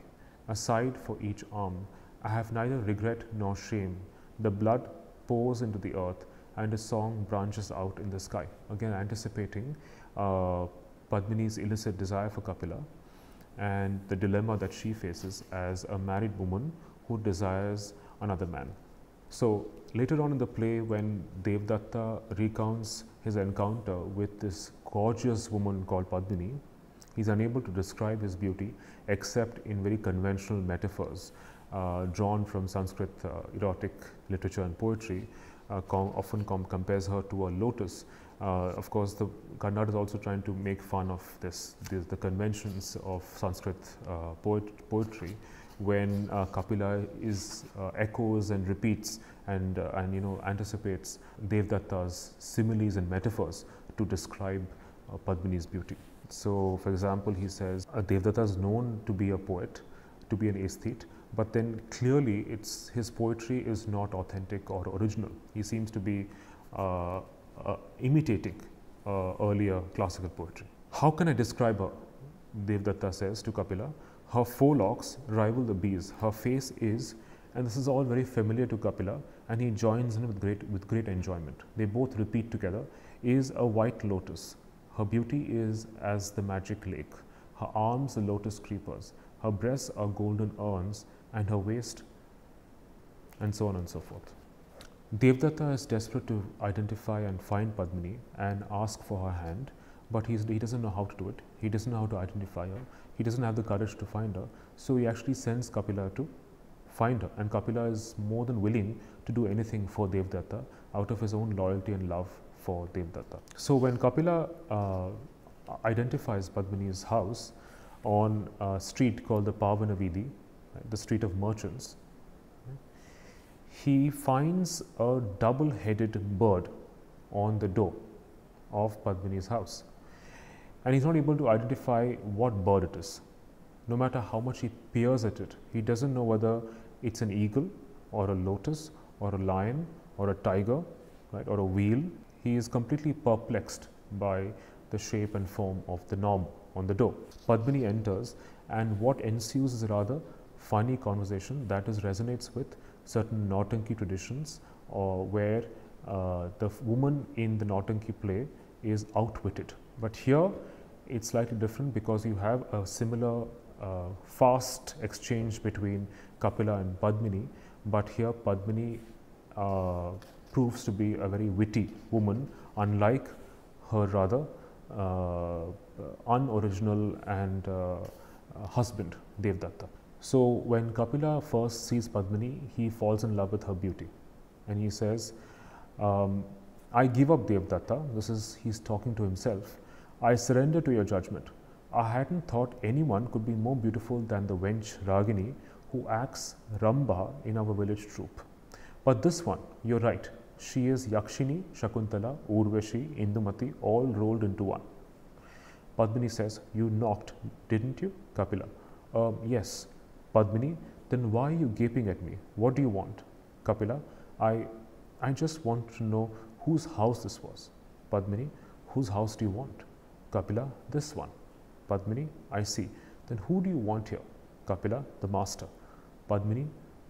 a side for each arm. I have neither regret nor shame. The blood pours into the earth and a song branches out in the sky. Again, anticipating uh, Padmini's illicit desire for Kapila and the dilemma that she faces as a married woman who desires another man. So, later on in the play, when Devdatta recounts his encounter with this gorgeous woman called Padmini, he is unable to describe his beauty except in very conventional metaphors uh, drawn from Sanskrit uh, erotic literature and poetry. Uh, com often com compares her to a lotus. Uh, of course, the Karnad is also trying to make fun of this, this the conventions of Sanskrit uh, poet poetry when uh, Kapila is uh, echoes and repeats and, uh, and you know anticipates Devdatta's similes and metaphors to describe uh, Padmini's beauty. So, for example, he says Devdatta is known to be a poet, to be an aesthete, but then clearly it's his poetry is not authentic or original. He seems to be uh, Uh, imitating uh, earlier classical poetry. How can I describe her? Devdatta says to Kapila, her forelocks rival the bees. Her face is, and this is all very familiar to Kapila, and he joins in with great, with great enjoyment. They both repeat together, is a white lotus. Her beauty is as the magic lake. Her arms the lotus creepers. Her breasts are golden urns, and her waist, and so on and so forth. Devdatta is desperate to identify and find Padmini and ask for her hand, but he's, he doesn't know how to do it. He doesn't know how to identify her. He doesn't have the courage to find her. So he actually sends Kapila to find her. And Kapila is more than willing to do anything for Devdatta out of his own loyalty and love for Devdatta. So when Kapila uh, identifies Padmini's house on a street called the Pavana Veethi, right, the street of merchants, he finds a double-headed bird on the door of Padmini's house and he's not able to identify what bird it is. No matter how much he peers at it, he doesn't know whether it's an eagle or a lotus or a lion or a tiger right, or a wheel. He is completely perplexed by the shape and form of the knob on the door. Padmini enters and what ensues is a rather funny conversation that is resonates with certain Nautanki traditions or where uh, the woman in the Nautanki play is outwitted. But here it's slightly different because you have a similar uh, fast exchange between Kapila and Padmini, but here Padmini uh, proves to be a very witty woman, unlike her rather uh, unoriginal and uh, husband Devdatta. So when Kapila first sees Padmini, he falls in love with her beauty, and he says, um, "I give up Devdatta." This is he's talking to himself. I surrender to your judgment. I hadn't thought anyone could be more beautiful than the wench Ragini who acts Rambha in our village troupe. But this one, you're right, she is Yakshini, Shakuntala, Urvashi, Indumati all rolled into one. Padmini says, You knocked, didn't you? Kapila, um, Yes. Padmini, then why are you gaping at me? What do you want? Kapila, I, I just want to know whose house this was. Padmini, whose house do you want? Kapila, this one. Padmini, I see. Then who do you want here? Kapila, the master. Padmini,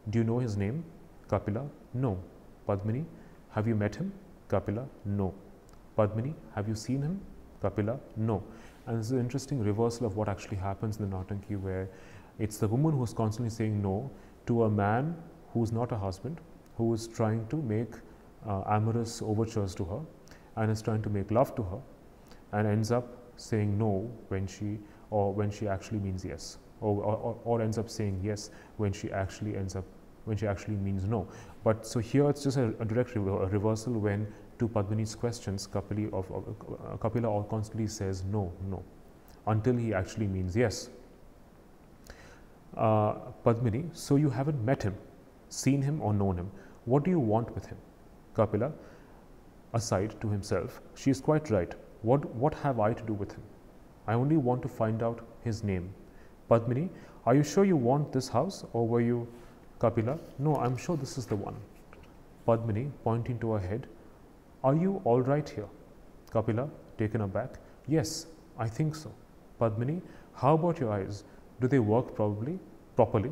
do you know his name? Kapila, no. Padmini, have you met him? Kapila, no. Padmini, have you seen him? Kapila, no. And this is an interesting reversal of what actually happens in the Nautanki where it's the woman who's constantly saying no to a man who's not a husband, who is trying to make uh, amorous overtures to her and is trying to make love to her and ends up saying no when she or when she actually means yes or, or, or ends up saying yes when she actually ends up when she actually means no. But so here it's just a, a direct a reversal when to Padmini's questions Kapili of, of uh, Kapila constantly says no, no until he actually means yes. Uh, Padmini, so you haven't met him, seen him or known him. What do you want with him? Kapila, aside to himself, she is quite right. What, what have I to do with him? I only want to find out his name. Padmini, are you sure you want this house or were you Kapila? No, I'm sure this is the one. Padmini, pointing to her head, are you all right here? Kapila, taken aback, yes, I think so. Padmini, how about your eyes? Do they work probably, properly?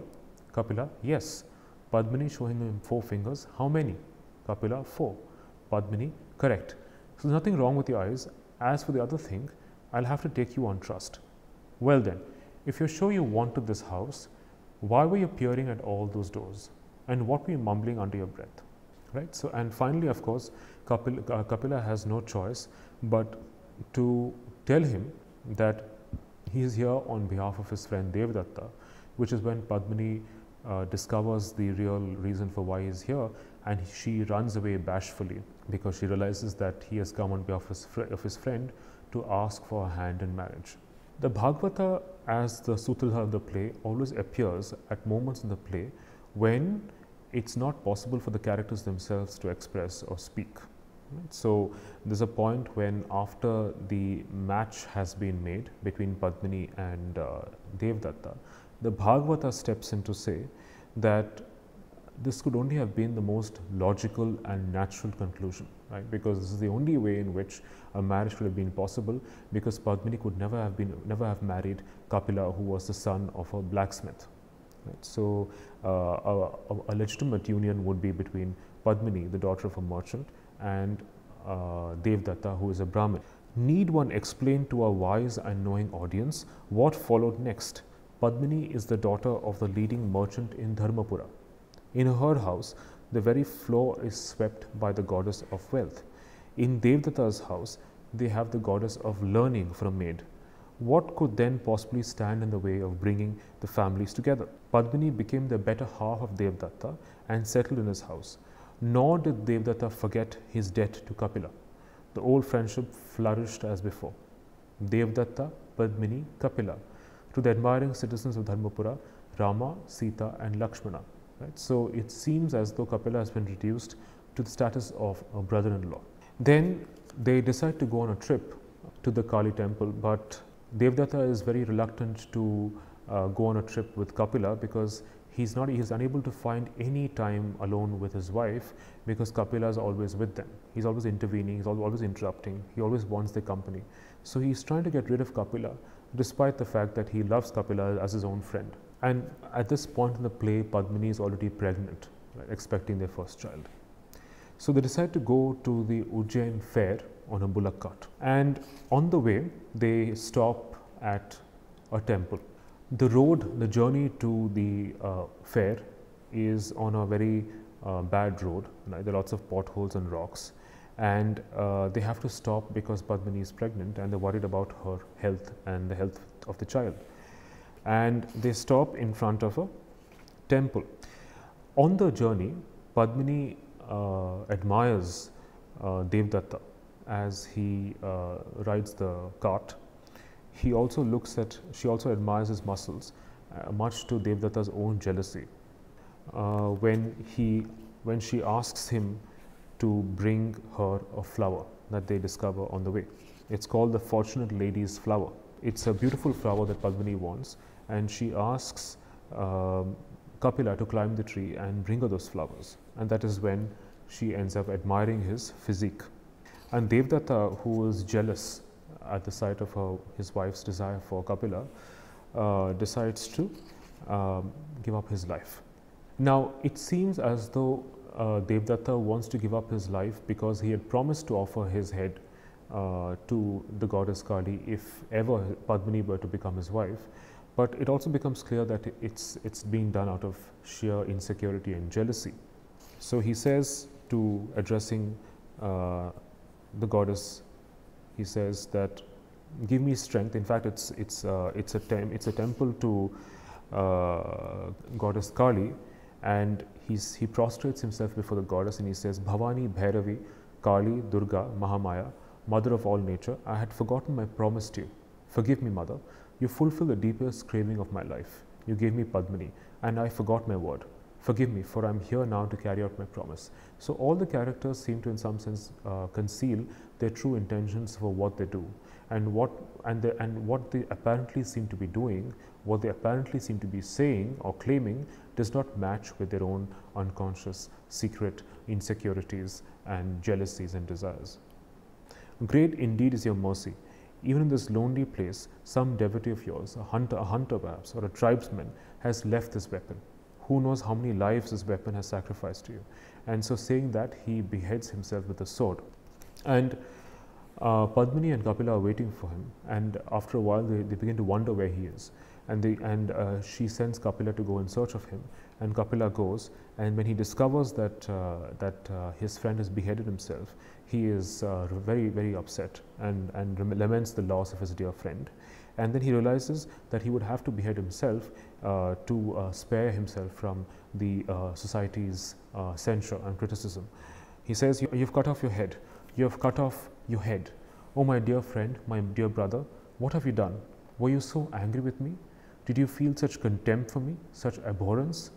Kapila, yes. Padmini showing him four fingers, how many? Kapila, four. Padmini, correct. So there's nothing wrong with your eyes. As for the other thing, I'll have to take you on trust. Well then, if you're sure you wanted this house, why were you peering at all those doors? And what were you mumbling under your breath? Right? So, and finally, of course, Kapila, uh, Kapila has no choice but to tell him that he is here on behalf of his friend Devdatta, which is when Padmini uh, discovers the real reason for why he is here and she runs away bashfully because she realizes that he has come on behalf of his, friend to ask for a hand in marriage. The Bhagavata as the Sutradhara of the play always appears at moments in the play when it's not possible for the characters themselves to express or speak. So, there's a point when after the match has been made between Padmini and uh, Devdatta, the Bhagavata steps in to say that this could only have been the most logical and natural conclusion, right? Because this is the only way in which a marriage could have been possible because Padmini could never have been, never have married Kapila who was the son of a blacksmith. Right? So, uh, a, a, legitimate union would be between Padmini, the daughter of a merchant, and uh, Devdatta, who is a Brahmin. Need one explain to a wise and knowing audience what followed next? Padmini is the daughter of the leading merchant in Dharmapura. In her house, the very floor is swept by the goddess of wealth. In Devdatta's house, they have the goddess of learning a maid. What could then possibly stand in the way of bringing the families together? Padmini became the better half of Devdatta and settled in his house. Nor did Devdatta forget his debt to Kapila. The old friendship flourished as before. Devdatta, Padmini, Kapila, to the admiring citizens of Dharmapura, Rama, Sita, and Lakshmana. Right? So it seems as though Kapila has been reduced to the status of a brother in law. Then they decide to go on a trip to the Kali temple, but Devdatta is very reluctant to uh, go on a trip with Kapila because he's not he's unable to find any time alone with his wife because Kapila is always with them. He's always intervening, he's always interrupting, he always wants their company. So he's trying to get rid of Kapila despite the fact that he loves Kapila as his own friend. And at this point in the play, Padmini is already pregnant, right, expecting their first child. So they decide to go to the Ujjain fair on a bullock cart. And on the way, they stop at a temple. The road, the journey to the uh, fair is on a very uh, bad road. Right? There are lots of potholes and rocks. And uh, they have to stop because Padmini is pregnant and they're worried about her health and the health of the child. And they stop in front of a temple. On the journey, Padmini uh, admires uh, Devdatta as he uh, rides the cart. He also looks at, she also admires his muscles, uh, much to Devdatta's own jealousy. Uh, when, he, when she asks him to bring her a flower that they discover on the way. It's called the Fortunate Lady's Flower. It's a beautiful flower that Padmini wants, and she asks um, Kapila to climb the tree and bring her those flowers. And that is when she ends up admiring his physique. And Devdatta, who was jealous at the sight of her, his wife's desire for Kapila, uh, decides to um, give up his life. Now, it seems as though uh, Devdatta wants to give up his life because he had promised to offer his head uh, to the goddess Kali if ever Padmini were to become his wife. But it also becomes clear that it's, it's being done out of sheer insecurity and jealousy. So he says to addressing uh, the goddess, he says that give me strength. In fact, it's, it's, uh, it's, a, it's a temple to uh, goddess Kali and he's, he prostrates himself before the goddess and he says, Bhavani Bhairavi, Kali, Durga, Mahamaya, mother of all nature, I had forgotten my promise to you. Forgive me, mother. You fulfill the deepest craving of my life. You gave me Padmini, and I forgot my word. Forgive me, for I am here now to carry out my promise. So, all the characters seem to, in some sense, uh, conceal their true intentions for what they do, and what and the, and what they apparently seem to be doing, what they apparently seem to be saying or claiming, does not match with their own unconscious, secret insecurities and jealousies and desires. Great indeed is your mercy. Even in this lonely place, some devotee of yours, a hunter, a hunter perhaps, or a tribesman, has left this weapon. Who knows how many lives this weapon has sacrificed to you? And so, saying that, he beheads himself with a sword. And uh, Padmini and Kapila are waiting for him, and after a while, they, they begin to wonder where he is. And, they, and uh, she sends Kapila to go in search of him, and Kapila goes. And when he discovers that, uh, that uh, his friend has beheaded himself, he is uh, very, very upset and, and laments the loss of his dear friend. And then he realizes that he would have to behead himself uh, to uh, spare himself from the society's censure and criticism. He says, You've cut off your head. You have cut off your head. Oh, my dear friend, my dear brother, what have you done? Were you so angry with me? Did you feel such contempt for me, such abhorrence?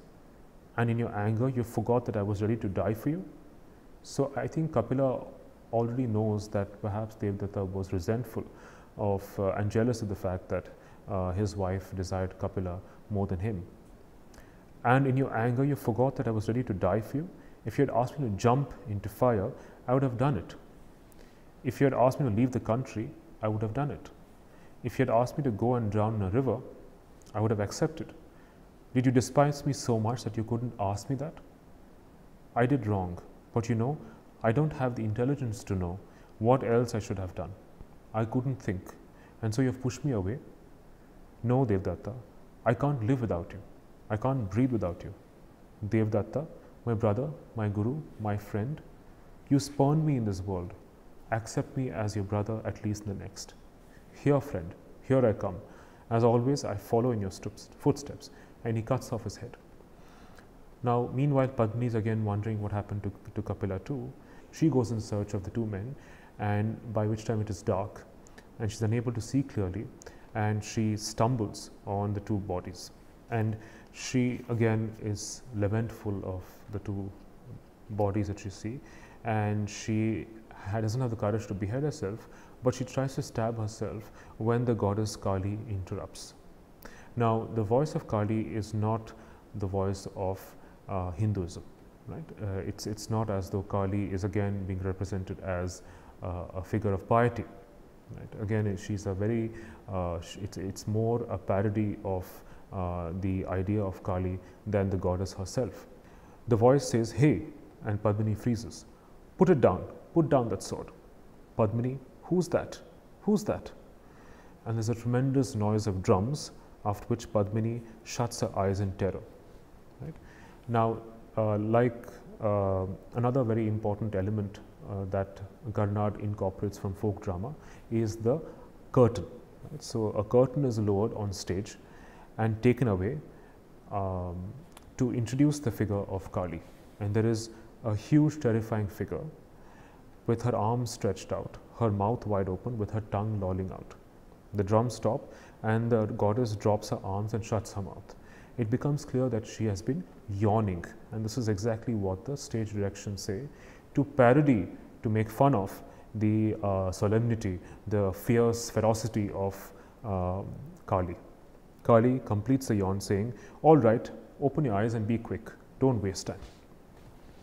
And in your anger, you forgot that I was ready to die for you? So I think Kapila already knows that perhaps Devdatta was resentful of uh, and jealous of the fact that uh, his wife desired Kapila more than him. And in your anger, you forgot that I was ready to die for you. If you had asked me to jump into fire, I would have done it. If you had asked me to leave the country, I would have done it. If you had asked me to go and drown in a river, I would have accepted. Did you despise me so much that you couldn't ask me that? I did wrong, but you know, I don't have the intelligence to know what else I should have done. I couldn't think, and so you have pushed me away. No, Devdatta, I can't live without you. I can't breathe without you. Devdatta, my brother, my guru, my friend, you spurned me in this world. Accept me as your brother, at least in the next. Here, friend, here I come. As always, I follow in your steps, footsteps. And he cuts off his head. Now, meanwhile, Padmini is again wondering what happened to, to Kapila too. She goes in search of the two men, and by which time it is dark, and she's unable to see clearly, and she stumbles on the two bodies. And she again is lamentful of the two bodies that she see, and she doesn't have the courage to behead herself, but she tries to stab herself when the goddess Kali interrupts. Now, the voice of Kali is not the voice of uh, Hinduism, right? Uh, it's, it's not as though Kali is again being represented as uh, a figure of piety. Right? Again, she's a very, uh, it's, it's more a parody of uh, the idea of Kali than the goddess herself. The voice says, Hey, and Padmini freezes. Put it down, put down that sword. Padmini, who's that? Who's that? And there's a tremendous noise of drums, after which Padmini shuts her eyes in terror. Right? Now, uh, like uh, another very important element uh, that Karnad incorporates from folk drama is the curtain. Right? So, a curtain is lowered on stage and taken away um, to introduce the figure of Kali. And there is a huge, terrifying figure with her arms stretched out, her mouth wide open, with her tongue lolling out. The drums stop, and the goddess drops her arms and shuts her mouth. It becomes clear that she has been yawning, and this is exactly what the stage directions say to parody, to make fun of the uh, solemnity, the fierce ferocity of uh, Kali. Kali completes the yawn saying, All right, open your eyes and be quick, don't waste time.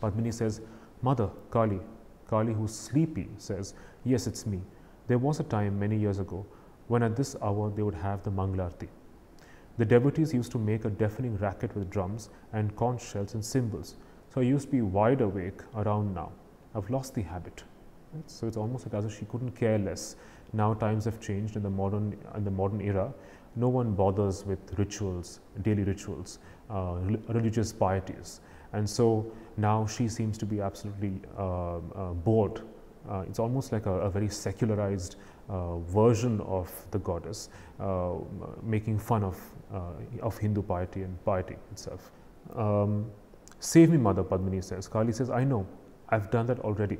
Padmini says, Mother, Kali. Kali, who's sleepy, says, Yes, it's me. There was a time many years ago when at this hour they would have the Mangalarti. The devotees used to make a deafening racket with drums and conch shells and cymbals. So I used to be wide awake around now. I've lost the habit. Right? So it's almost like as if she couldn't care less. Now times have changed in the modern in the modern era. No one bothers with rituals, daily rituals, uh, rel- religious pieties, and so now she seems to be absolutely uh, uh, bored. Uh, it's almost like a, a very secularized uh, version of the goddess, uh, making fun of uh, of Hindu piety and piety itself. Um, Save me, mother, Padmini says. Kali says, I know, I've done that already.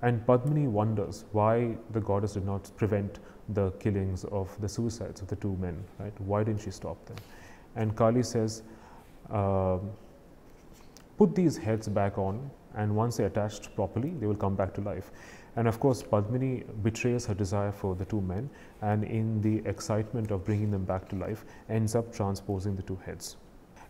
And Padmini wonders why the goddess did not prevent the killings of the suicides of the two men, right? Why didn't she stop them? And Kali says, um, put these heads back on, and once they're attached properly, they will come back to life. And of course, Padmini betrays her desire for the two men, and in the excitement of bringing them back to life, ends up transposing the two heads.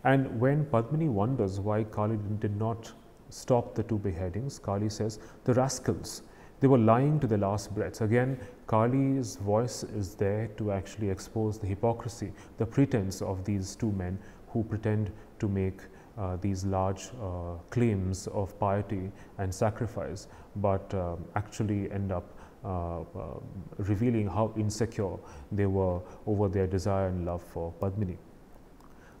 And when Padmini wonders why Kali did not stop the two beheadings, Kali says, The rascals, they were lying to their last breaths. Again, Kali's voice is there to actually expose the hypocrisy, the pretense of these two men who pretend to make uh, these large uh, claims of piety and sacrifice, but um, actually end up uh, uh, revealing how insecure they were over their desire and love for Padmini.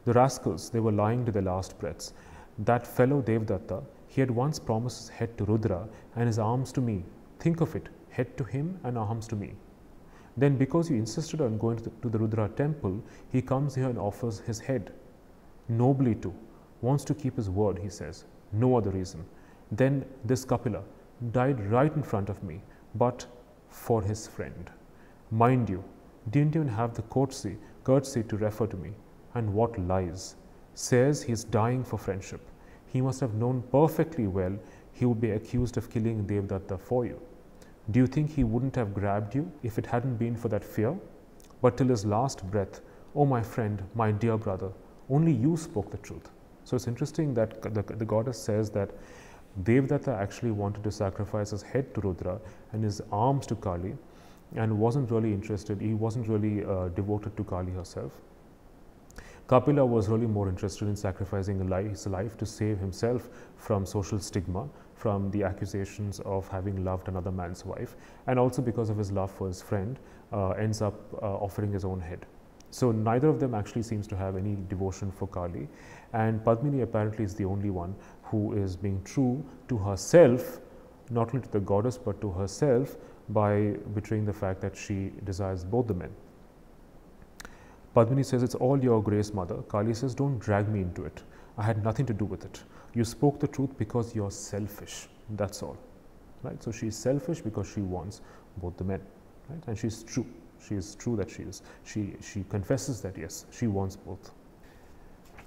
The rascals, they were lying to their last breaths. That fellow Devdatta, he had once promised his head to Rudra and his arms to me. Think of it, head to him and arms to me. Then, because you insisted on going to the, to the Rudra temple, he comes here and offers his head. Nobly too. Wants to keep his word, he says. No other reason. Then this Kapila died right in front of me, but for his friend. Mind you, didn't even have the courtesy, courtesy to refer to me. And what lies. Says he's dying for friendship. He must have known perfectly well he would be accused of killing Devdatta for you. Do you think he wouldn't have grabbed you if it hadn't been for that fear? But till his last breath, oh my friend, my dear brother, only you spoke the truth. So it's interesting that the, the goddess says that Devdatta actually wanted to sacrifice his head to Rudra and his arms to Kali and wasn't really interested, he wasn't really uh, devoted to Kali herself. Kapila was really more interested in sacrificing his life to save himself from social stigma, from the accusations of having loved another man's wife, and also because of his love for his friend, uh, ends up uh, offering his own head. So neither of them actually seems to have any devotion for Kali, and Padmini apparently is the only one who is being true to herself not only to the goddess but to herself by betraying the fact that she desires both the men. Padmini says, It's all your grace, mother. Kali says, Don't drag me into it. I had nothing to do with it. You spoke the truth because you're selfish. That's all. Right? So she's selfish because she wants both the men. Right? And she's true. She is true that she is. She, she confesses that yes, she wants both.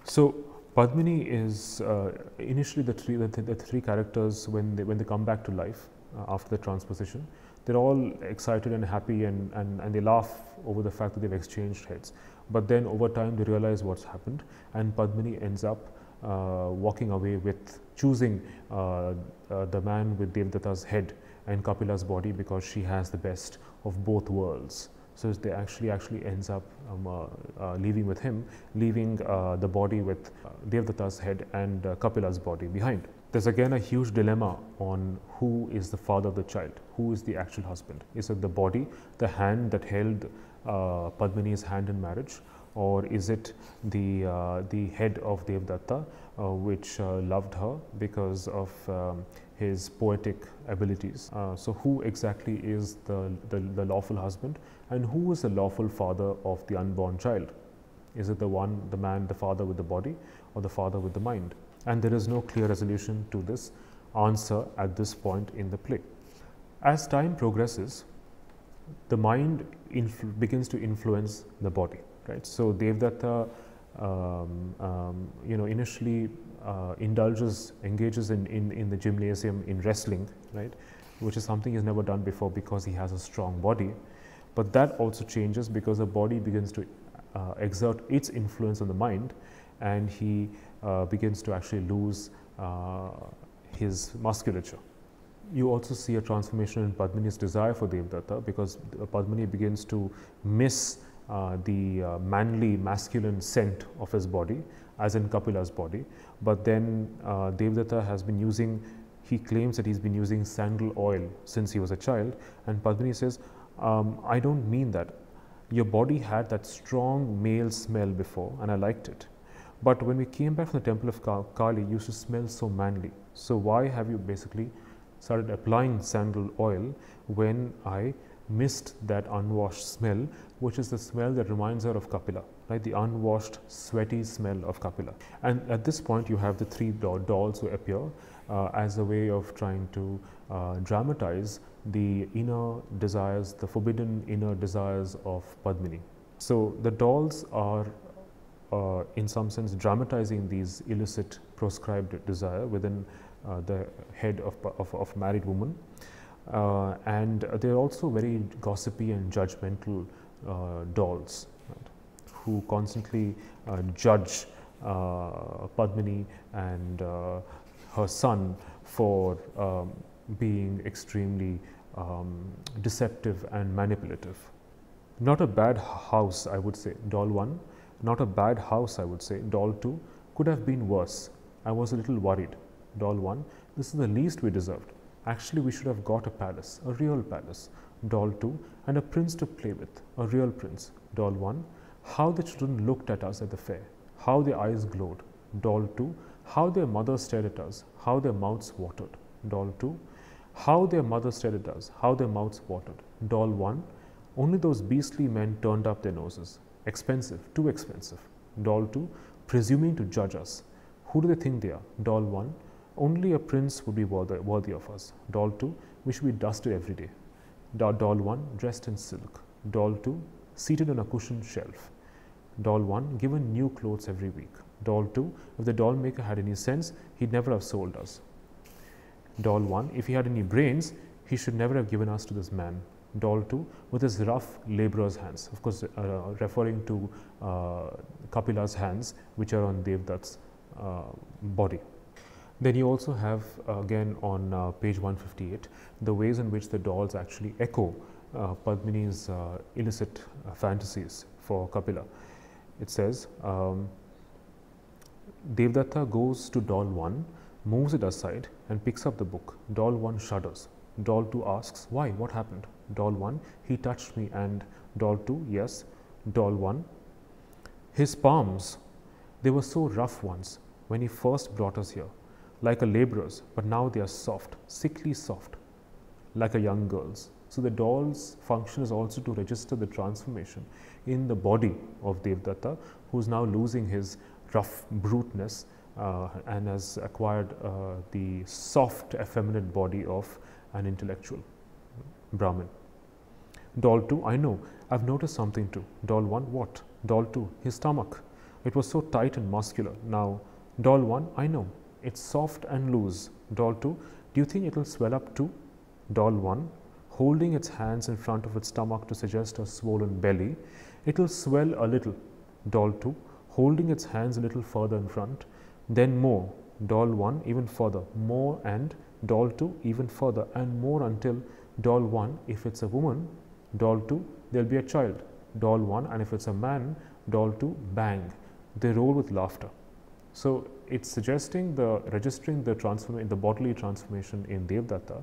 So Padmini is uh, initially the three, the, the, three characters when they, when they come back to life uh, after the transposition they're all excited and happy and, and, and they laugh over the fact that they've exchanged heads. But then over time they realize what's happened and Padmini ends up uh, walking away with choosing uh, uh, the man with Devdatta's head and Kapila's body because she has the best of both worlds. So they actually actually ends up um, uh, uh, leaving with him, leaving uh, the body with Devdatta's head and Kapila's body behind. There's again a huge dilemma on who is the father of the child, who is the actual husband. Is it the body, the hand that held uh, Padmini's hand in marriage, or is it the, uh, the head of Devdatta, uh, which uh, loved her because of um, his poetic abilities? Uh, so, who exactly is the, the, the lawful husband, and who is the lawful father of the unborn child? Is it the one, the man, the father with the body, or the father with the mind? and there is no clear resolution to this answer at this point in the play. As time progresses, the mind begins to influence the body, right. So, Devdatta um, um, you know initially uh, indulges, engages in, in, in the gymnasium in wrestling, right, which is something he's never done before because he has a strong body. But that also changes because the body begins to uh, exert its influence on the mind and he uh, begins to actually lose uh, his musculature. You also see a transformation in Padmini's desire for Devdatta because Padmini begins to miss uh, the uh, manly masculine scent of his body as in Kapila's body, but then uh, Devdatta has been using he claims that he's been using sandal oil since he was a child and Padmini says um, I don't mean that your body had that strong male smell before and I liked it but when we came back from the temple of Kali, you used to smell so manly. So why have you basically started applying sandal oil when I missed that unwashed smell, which is the smell that reminds her of Kapila, right? The unwashed, sweaty smell of Kapila. And at this point, you have the three dolls who appear uh, as a way of trying to uh, dramatize the inner desires, the forbidden inner desires of Padmini. So the dolls are uh, in some sense dramatizing these illicit proscribed desire within uh, the head of, of, of married woman. Uh, and they are also very gossipy and judgmental uh, dolls right, who constantly uh, judge uh, Padmini and her son for um, being extremely um, deceptive and manipulative. Not a bad house, I would say, doll 1 not a bad house, I would say. Doll 2 could have been worse. I was a little worried. Doll 1, this is the least we deserved. Actually, we should have got a palace, a real palace. Doll 2, and a prince to play with, a real prince. Doll 1, how the children looked at us at the fair, how their eyes glowed. Doll 2, how their mothers stared at us, how their mouths watered. Doll 2, how their mother stared at us, how their mouths watered. Doll 1, only those beastly men turned up their noses expensive, too expensive. Doll 2, presuming to judge us. Who do they think they are? Doll 1, only a prince would be worthy, worthy of us. Doll 2, we should be dusted every day. Doll 1, dressed in silk. Doll 2, seated on a cushioned shelf. Doll 1, given new clothes every week. Doll 2, if the doll maker had any sense, he'd never have sold us. Doll 1, if he had any brains, he should never have given us to this man doll 2 with his rough laborer's hands, of course, uh, referring to uh, Kapila's hands, which are on Devdatt's uh, body. Then you also have uh, again on uh, page 158 the ways in which the dolls actually echo uh, Padmini's illicit fantasies for Kapila. It says, um, Devdatta goes to doll 1, moves it aside and picks up the book. Doll 1 shudders. Doll 2 asks, why, what happened? Doll 1, he touched me and doll 2, yes, doll 1. His palms, they were so rough once when he first brought us here. like a laborer's, but now they are soft, sickly soft, like a young girl's. So the doll's function is also to register the transformation in the body of Devdatta, who is now losing his rough bruteness and has acquired uh, the soft, effeminate body of an intellectual Brahmin. Doll 2, I know, I've noticed something too. Doll 1, what? Doll 2, his stomach. It was so tight and muscular. Now, doll 1, I know, it's soft and loose. Doll 2, do you think it will swell up too? Doll 1, holding its hands in front of its stomach to suggest a swollen belly, it will swell a little. Doll 2, holding its hands a little further in front, then more. Doll 1, even further, more and doll 2, even further, and more until doll 1, if it's a woman, doll 2, there'll be a child. Doll 1, and if it's a man, doll 2, bang. They roll with laughter. So it's suggesting the registering the transform the bodily transformation in Devdatta,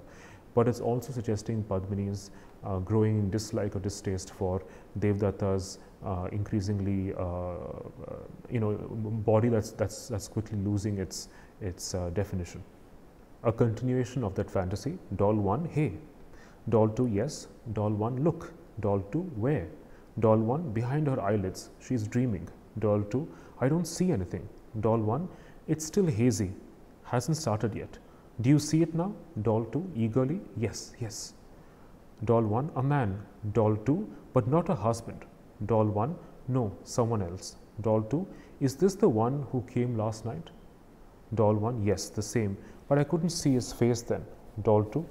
but it's also suggesting Padmini's uh, growing dislike or distaste for Devdatta's increasingly uh, uh you know body that's that's that's quickly losing its its uh, definition. A continuation of that fantasy. Doll one, hey. Doll two, yes. Doll one, look. Doll two, where? Doll one, behind her eyelids. She's dreaming. Doll two, I don't see anything. Doll 1, it's still hazy, hasn't started yet. Do you see it now? Doll 2, eagerly, yes, yes. Doll 1, a man. Doll 2, but not a husband. Doll 1, no, someone else. Doll 2, is this the one who came last night? Doll 1, yes, the same, but I couldn't see his face then. Doll 2,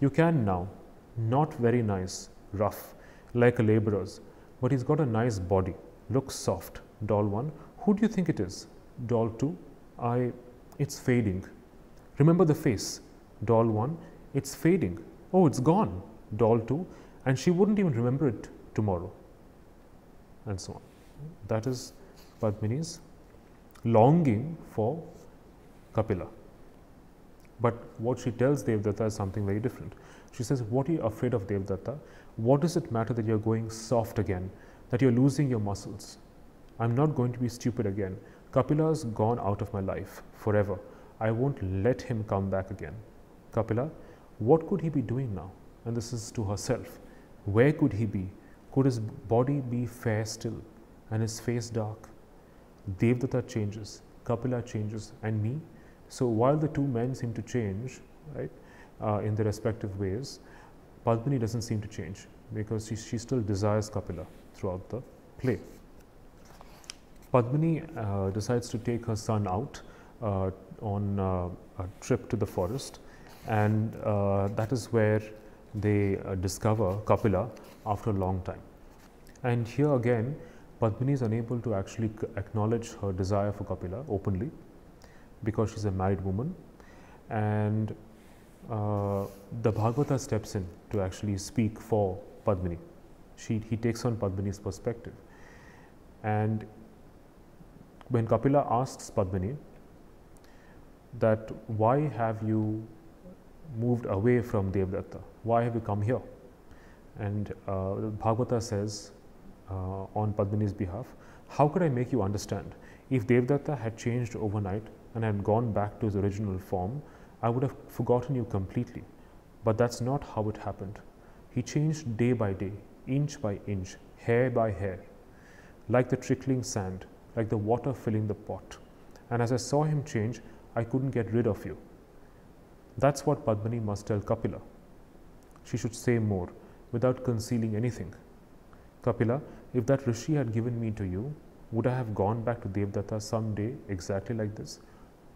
you can now. Not very nice, rough, like a laborer's, but he's got a nice body, looks soft. Doll 1, who do you think it is? Doll 2, I, it's fading. Remember the face. Doll 1, it's fading. Oh, it's gone. Doll 2, and she wouldn't even remember it tomorrow. And so on. That is Padmini's longing for Kapila. But what she tells Devdatta is something very different. She says, What are you afraid of, Devdatta? What does it matter that you're going soft again, that you're losing your muscles? I'm not going to be stupid again. Kapila's gone out of my life forever. I won't let him come back again. Kapila, what could he be doing now? And this is to herself. Where could he be? Could his body be fair still and his face dark? Devdatta changes, Kapila changes, and me. So while the two men seem to change, right, uh, in their respective ways, Padmini doesn't seem to change because she, she still desires Kapila throughout the play. Padmini uh, decides to take her son out uh, on uh, a trip to the forest, and uh, that is where they uh, discover Kapila after a long time. And here again, Padmini is unable to actually acknowledge her desire for Kapila openly because she's a married woman, and uh, the Bhagavata steps in to actually speak for Padmini. She, he takes on Padmini's perspective. And when Kapila asks Padmini that why have you moved away from Devdatta? Why have you come here? And uh, Bhagavata says uh, on Padmini's behalf, how could I make you understand? If Devdatta had changed overnight and had gone back to his original form, I would have forgotten you completely. But that's not how it happened. He changed day by day, inch by inch, hair by hair, like the trickling sand like the water filling the pot. And as I saw him change, I couldn't get rid of you. That's what Padmini must tell Kapila. She should say more without concealing anything. Kapila, if that Rishi had given me to you, would I have gone back to Devdatta some day exactly like this?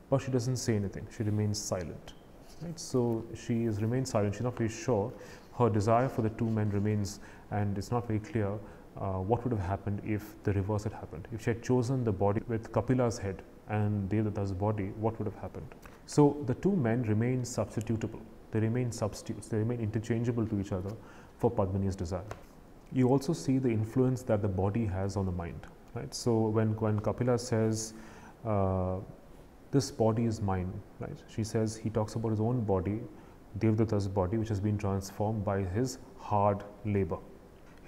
But she doesn't say anything, she remains silent. Right? So she is remains silent, she's not very sure. Her desire for the two men remains, and it's not very clear uh, what would have happened if the reverse had happened. If she had chosen the body with Kapila's head and Devdatta's body, what would have happened? So the two men remain substitutable. They remain substitutes. They remain interchangeable to each other for Padmini's desire. You also see the influence that the body has on the mind. Right? So when, when Kapila says, uh, this body is mine, right? She says he talks about his own body, Devdatta's body, which has been transformed by his hard labor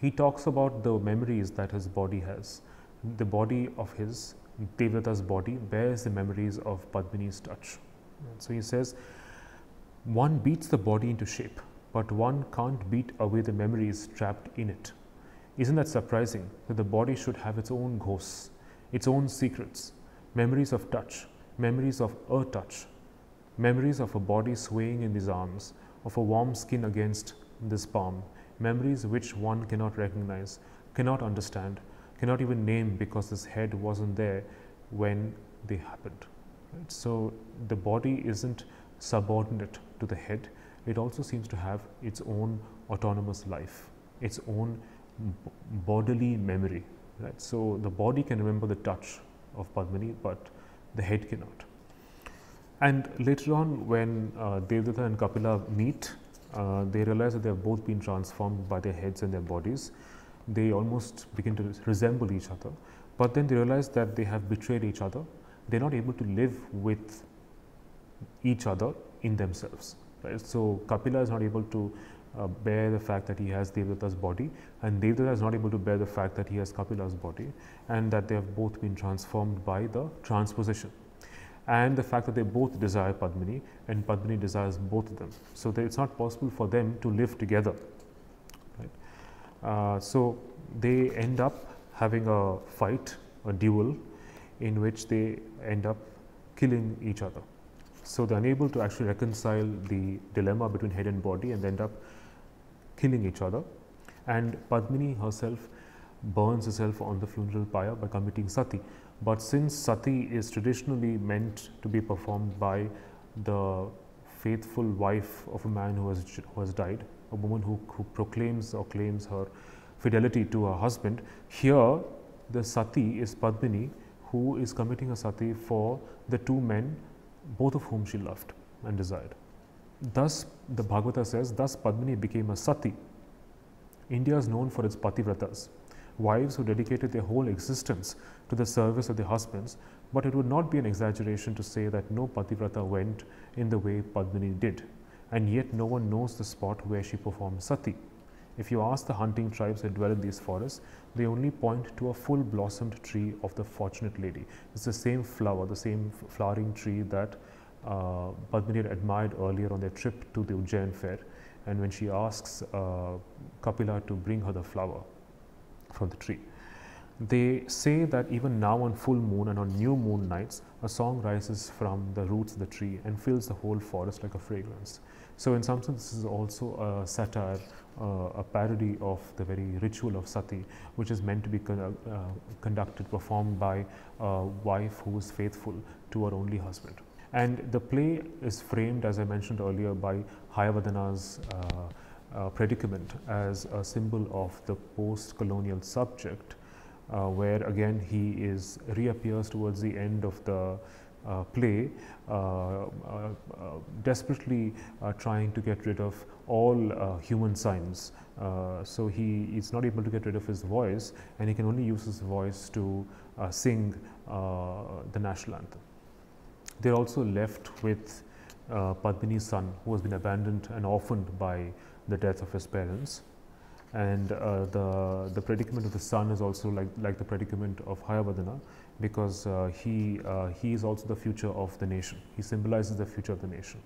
he talks about the memories that his body has. The body of his Devdatta's body bears the memories of Padmini's touch. So he says, one beats the body into shape, but one can't beat away the memories trapped in it. Isn't that surprising that the body should have its own ghosts, its own secrets, memories of touch, memories of a touch, memories of a body swaying in these arms, of a warm skin against this palm, memories which one cannot recognize, cannot understand, cannot even name because this head wasn't there when they happened. Right? So the body isn't subordinate to the head, it also seems to have its own autonomous life, its own bodily memory. Right? So the body can remember the touch of Padmini, but the head cannot. And later on, when uh, Devdatta and Kapila meet, uh, they realize that they have both been transformed by their heads and their bodies. They almost begin to resemble each other, but then they realize that they have betrayed each other. They're not able to live with each other in themselves. Right? So Kapila is not able to uh, bear the fact that he has Devdatta's body, and Devdatta is not able to bear the fact that he has Kapila's body, and that they have both been transformed by the transposition and the fact that they both desire Padmini and Padmini desires both of them. So, it's not possible for them to live together. Right? Uh, so, they end up having a fight, a duel in which they end up killing each other. So, they are unable to actually reconcile the dilemma between head and body and they end up killing each other and Padmini herself burns herself on the funeral pyre by committing sati. But since sati is traditionally meant to be performed by the faithful wife of a man who has, who has died, a woman who, who proclaims or claims her fidelity to her husband, here the sati is Padmini who is committing a sati for the two men, both of whom she loved and desired. Thus, the Bhagavata says, thus Padmini became a sati. India is known for its pativratas, wives who dedicated their whole existence to the service of their husbands, but it would not be an exaggeration to say that no Pativrata went in the way Padmini did, and yet no one knows the spot where she performed sati. If you ask the hunting tribes that dwell in these forests, they only point to a full blossomed tree of the fortunate lady. It's the same flower, the same flowering tree that uh, Padmini had admired earlier on their trip to the Ujjain fair. And when she asks uh, Kapila to bring her the flower from the tree. They say that even now on full moon and on new moon nights, a song rises from the roots of the tree and fills the whole forest like a fragrance. So, in some sense, this is also a satire, uh, a parody of the very ritual of sati, which is meant to be con uh, conducted, performed by a wife who is faithful to her only husband. And the play is framed, as I mentioned earlier, by Hayavadana's uh, uh, predicament as a symbol of the post colonial subject uh, where again he is reappears towards the end of the play, uh, uh, desperately trying to get rid of all human signs. so he is not able to get rid of his voice, and he can only use his voice to sing the national anthem. They are also left with uh, Padmini's son, who has been abandoned and orphaned by the death of his parents and uh, the the predicament of the son is also like like the predicament of Hayavadana because uh, he uh, he is also the future of the nation. He symbolizes the future of the nation,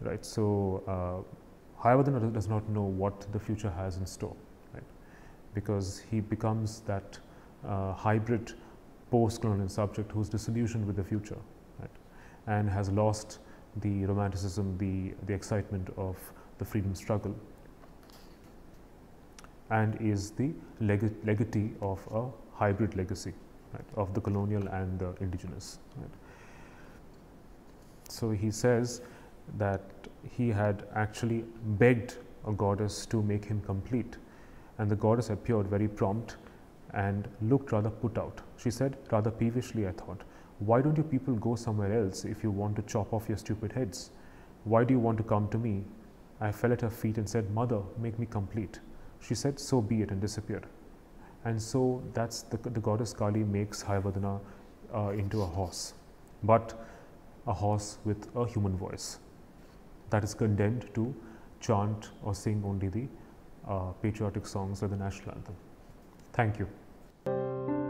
right? So uh, Hayavadana does not know what the future has in store, right? Because he becomes that uh, hybrid post-colonial subject who's disillusioned with the future, right? And has lost the romanticism, the the excitement of the freedom struggle and is the leg legatee of a hybrid legacy right, of the colonial and the indigenous. Right. So, he says that he had actually begged a goddess to make him complete and the goddess appeared very prompt and looked rather put out. She said rather peevishly I thought, why don't you people go somewhere else if you want to chop off your stupid heads? Why do you want to come to me? I fell at her feet and said, Mother, make me complete. She said, so be it and disappeared. And so that's the, the goddess Kali makes Hayavadana uh, into a horse, but a horse with a human voice that is condemned to chant or sing only the uh, patriotic songs or the national anthem. Thank you.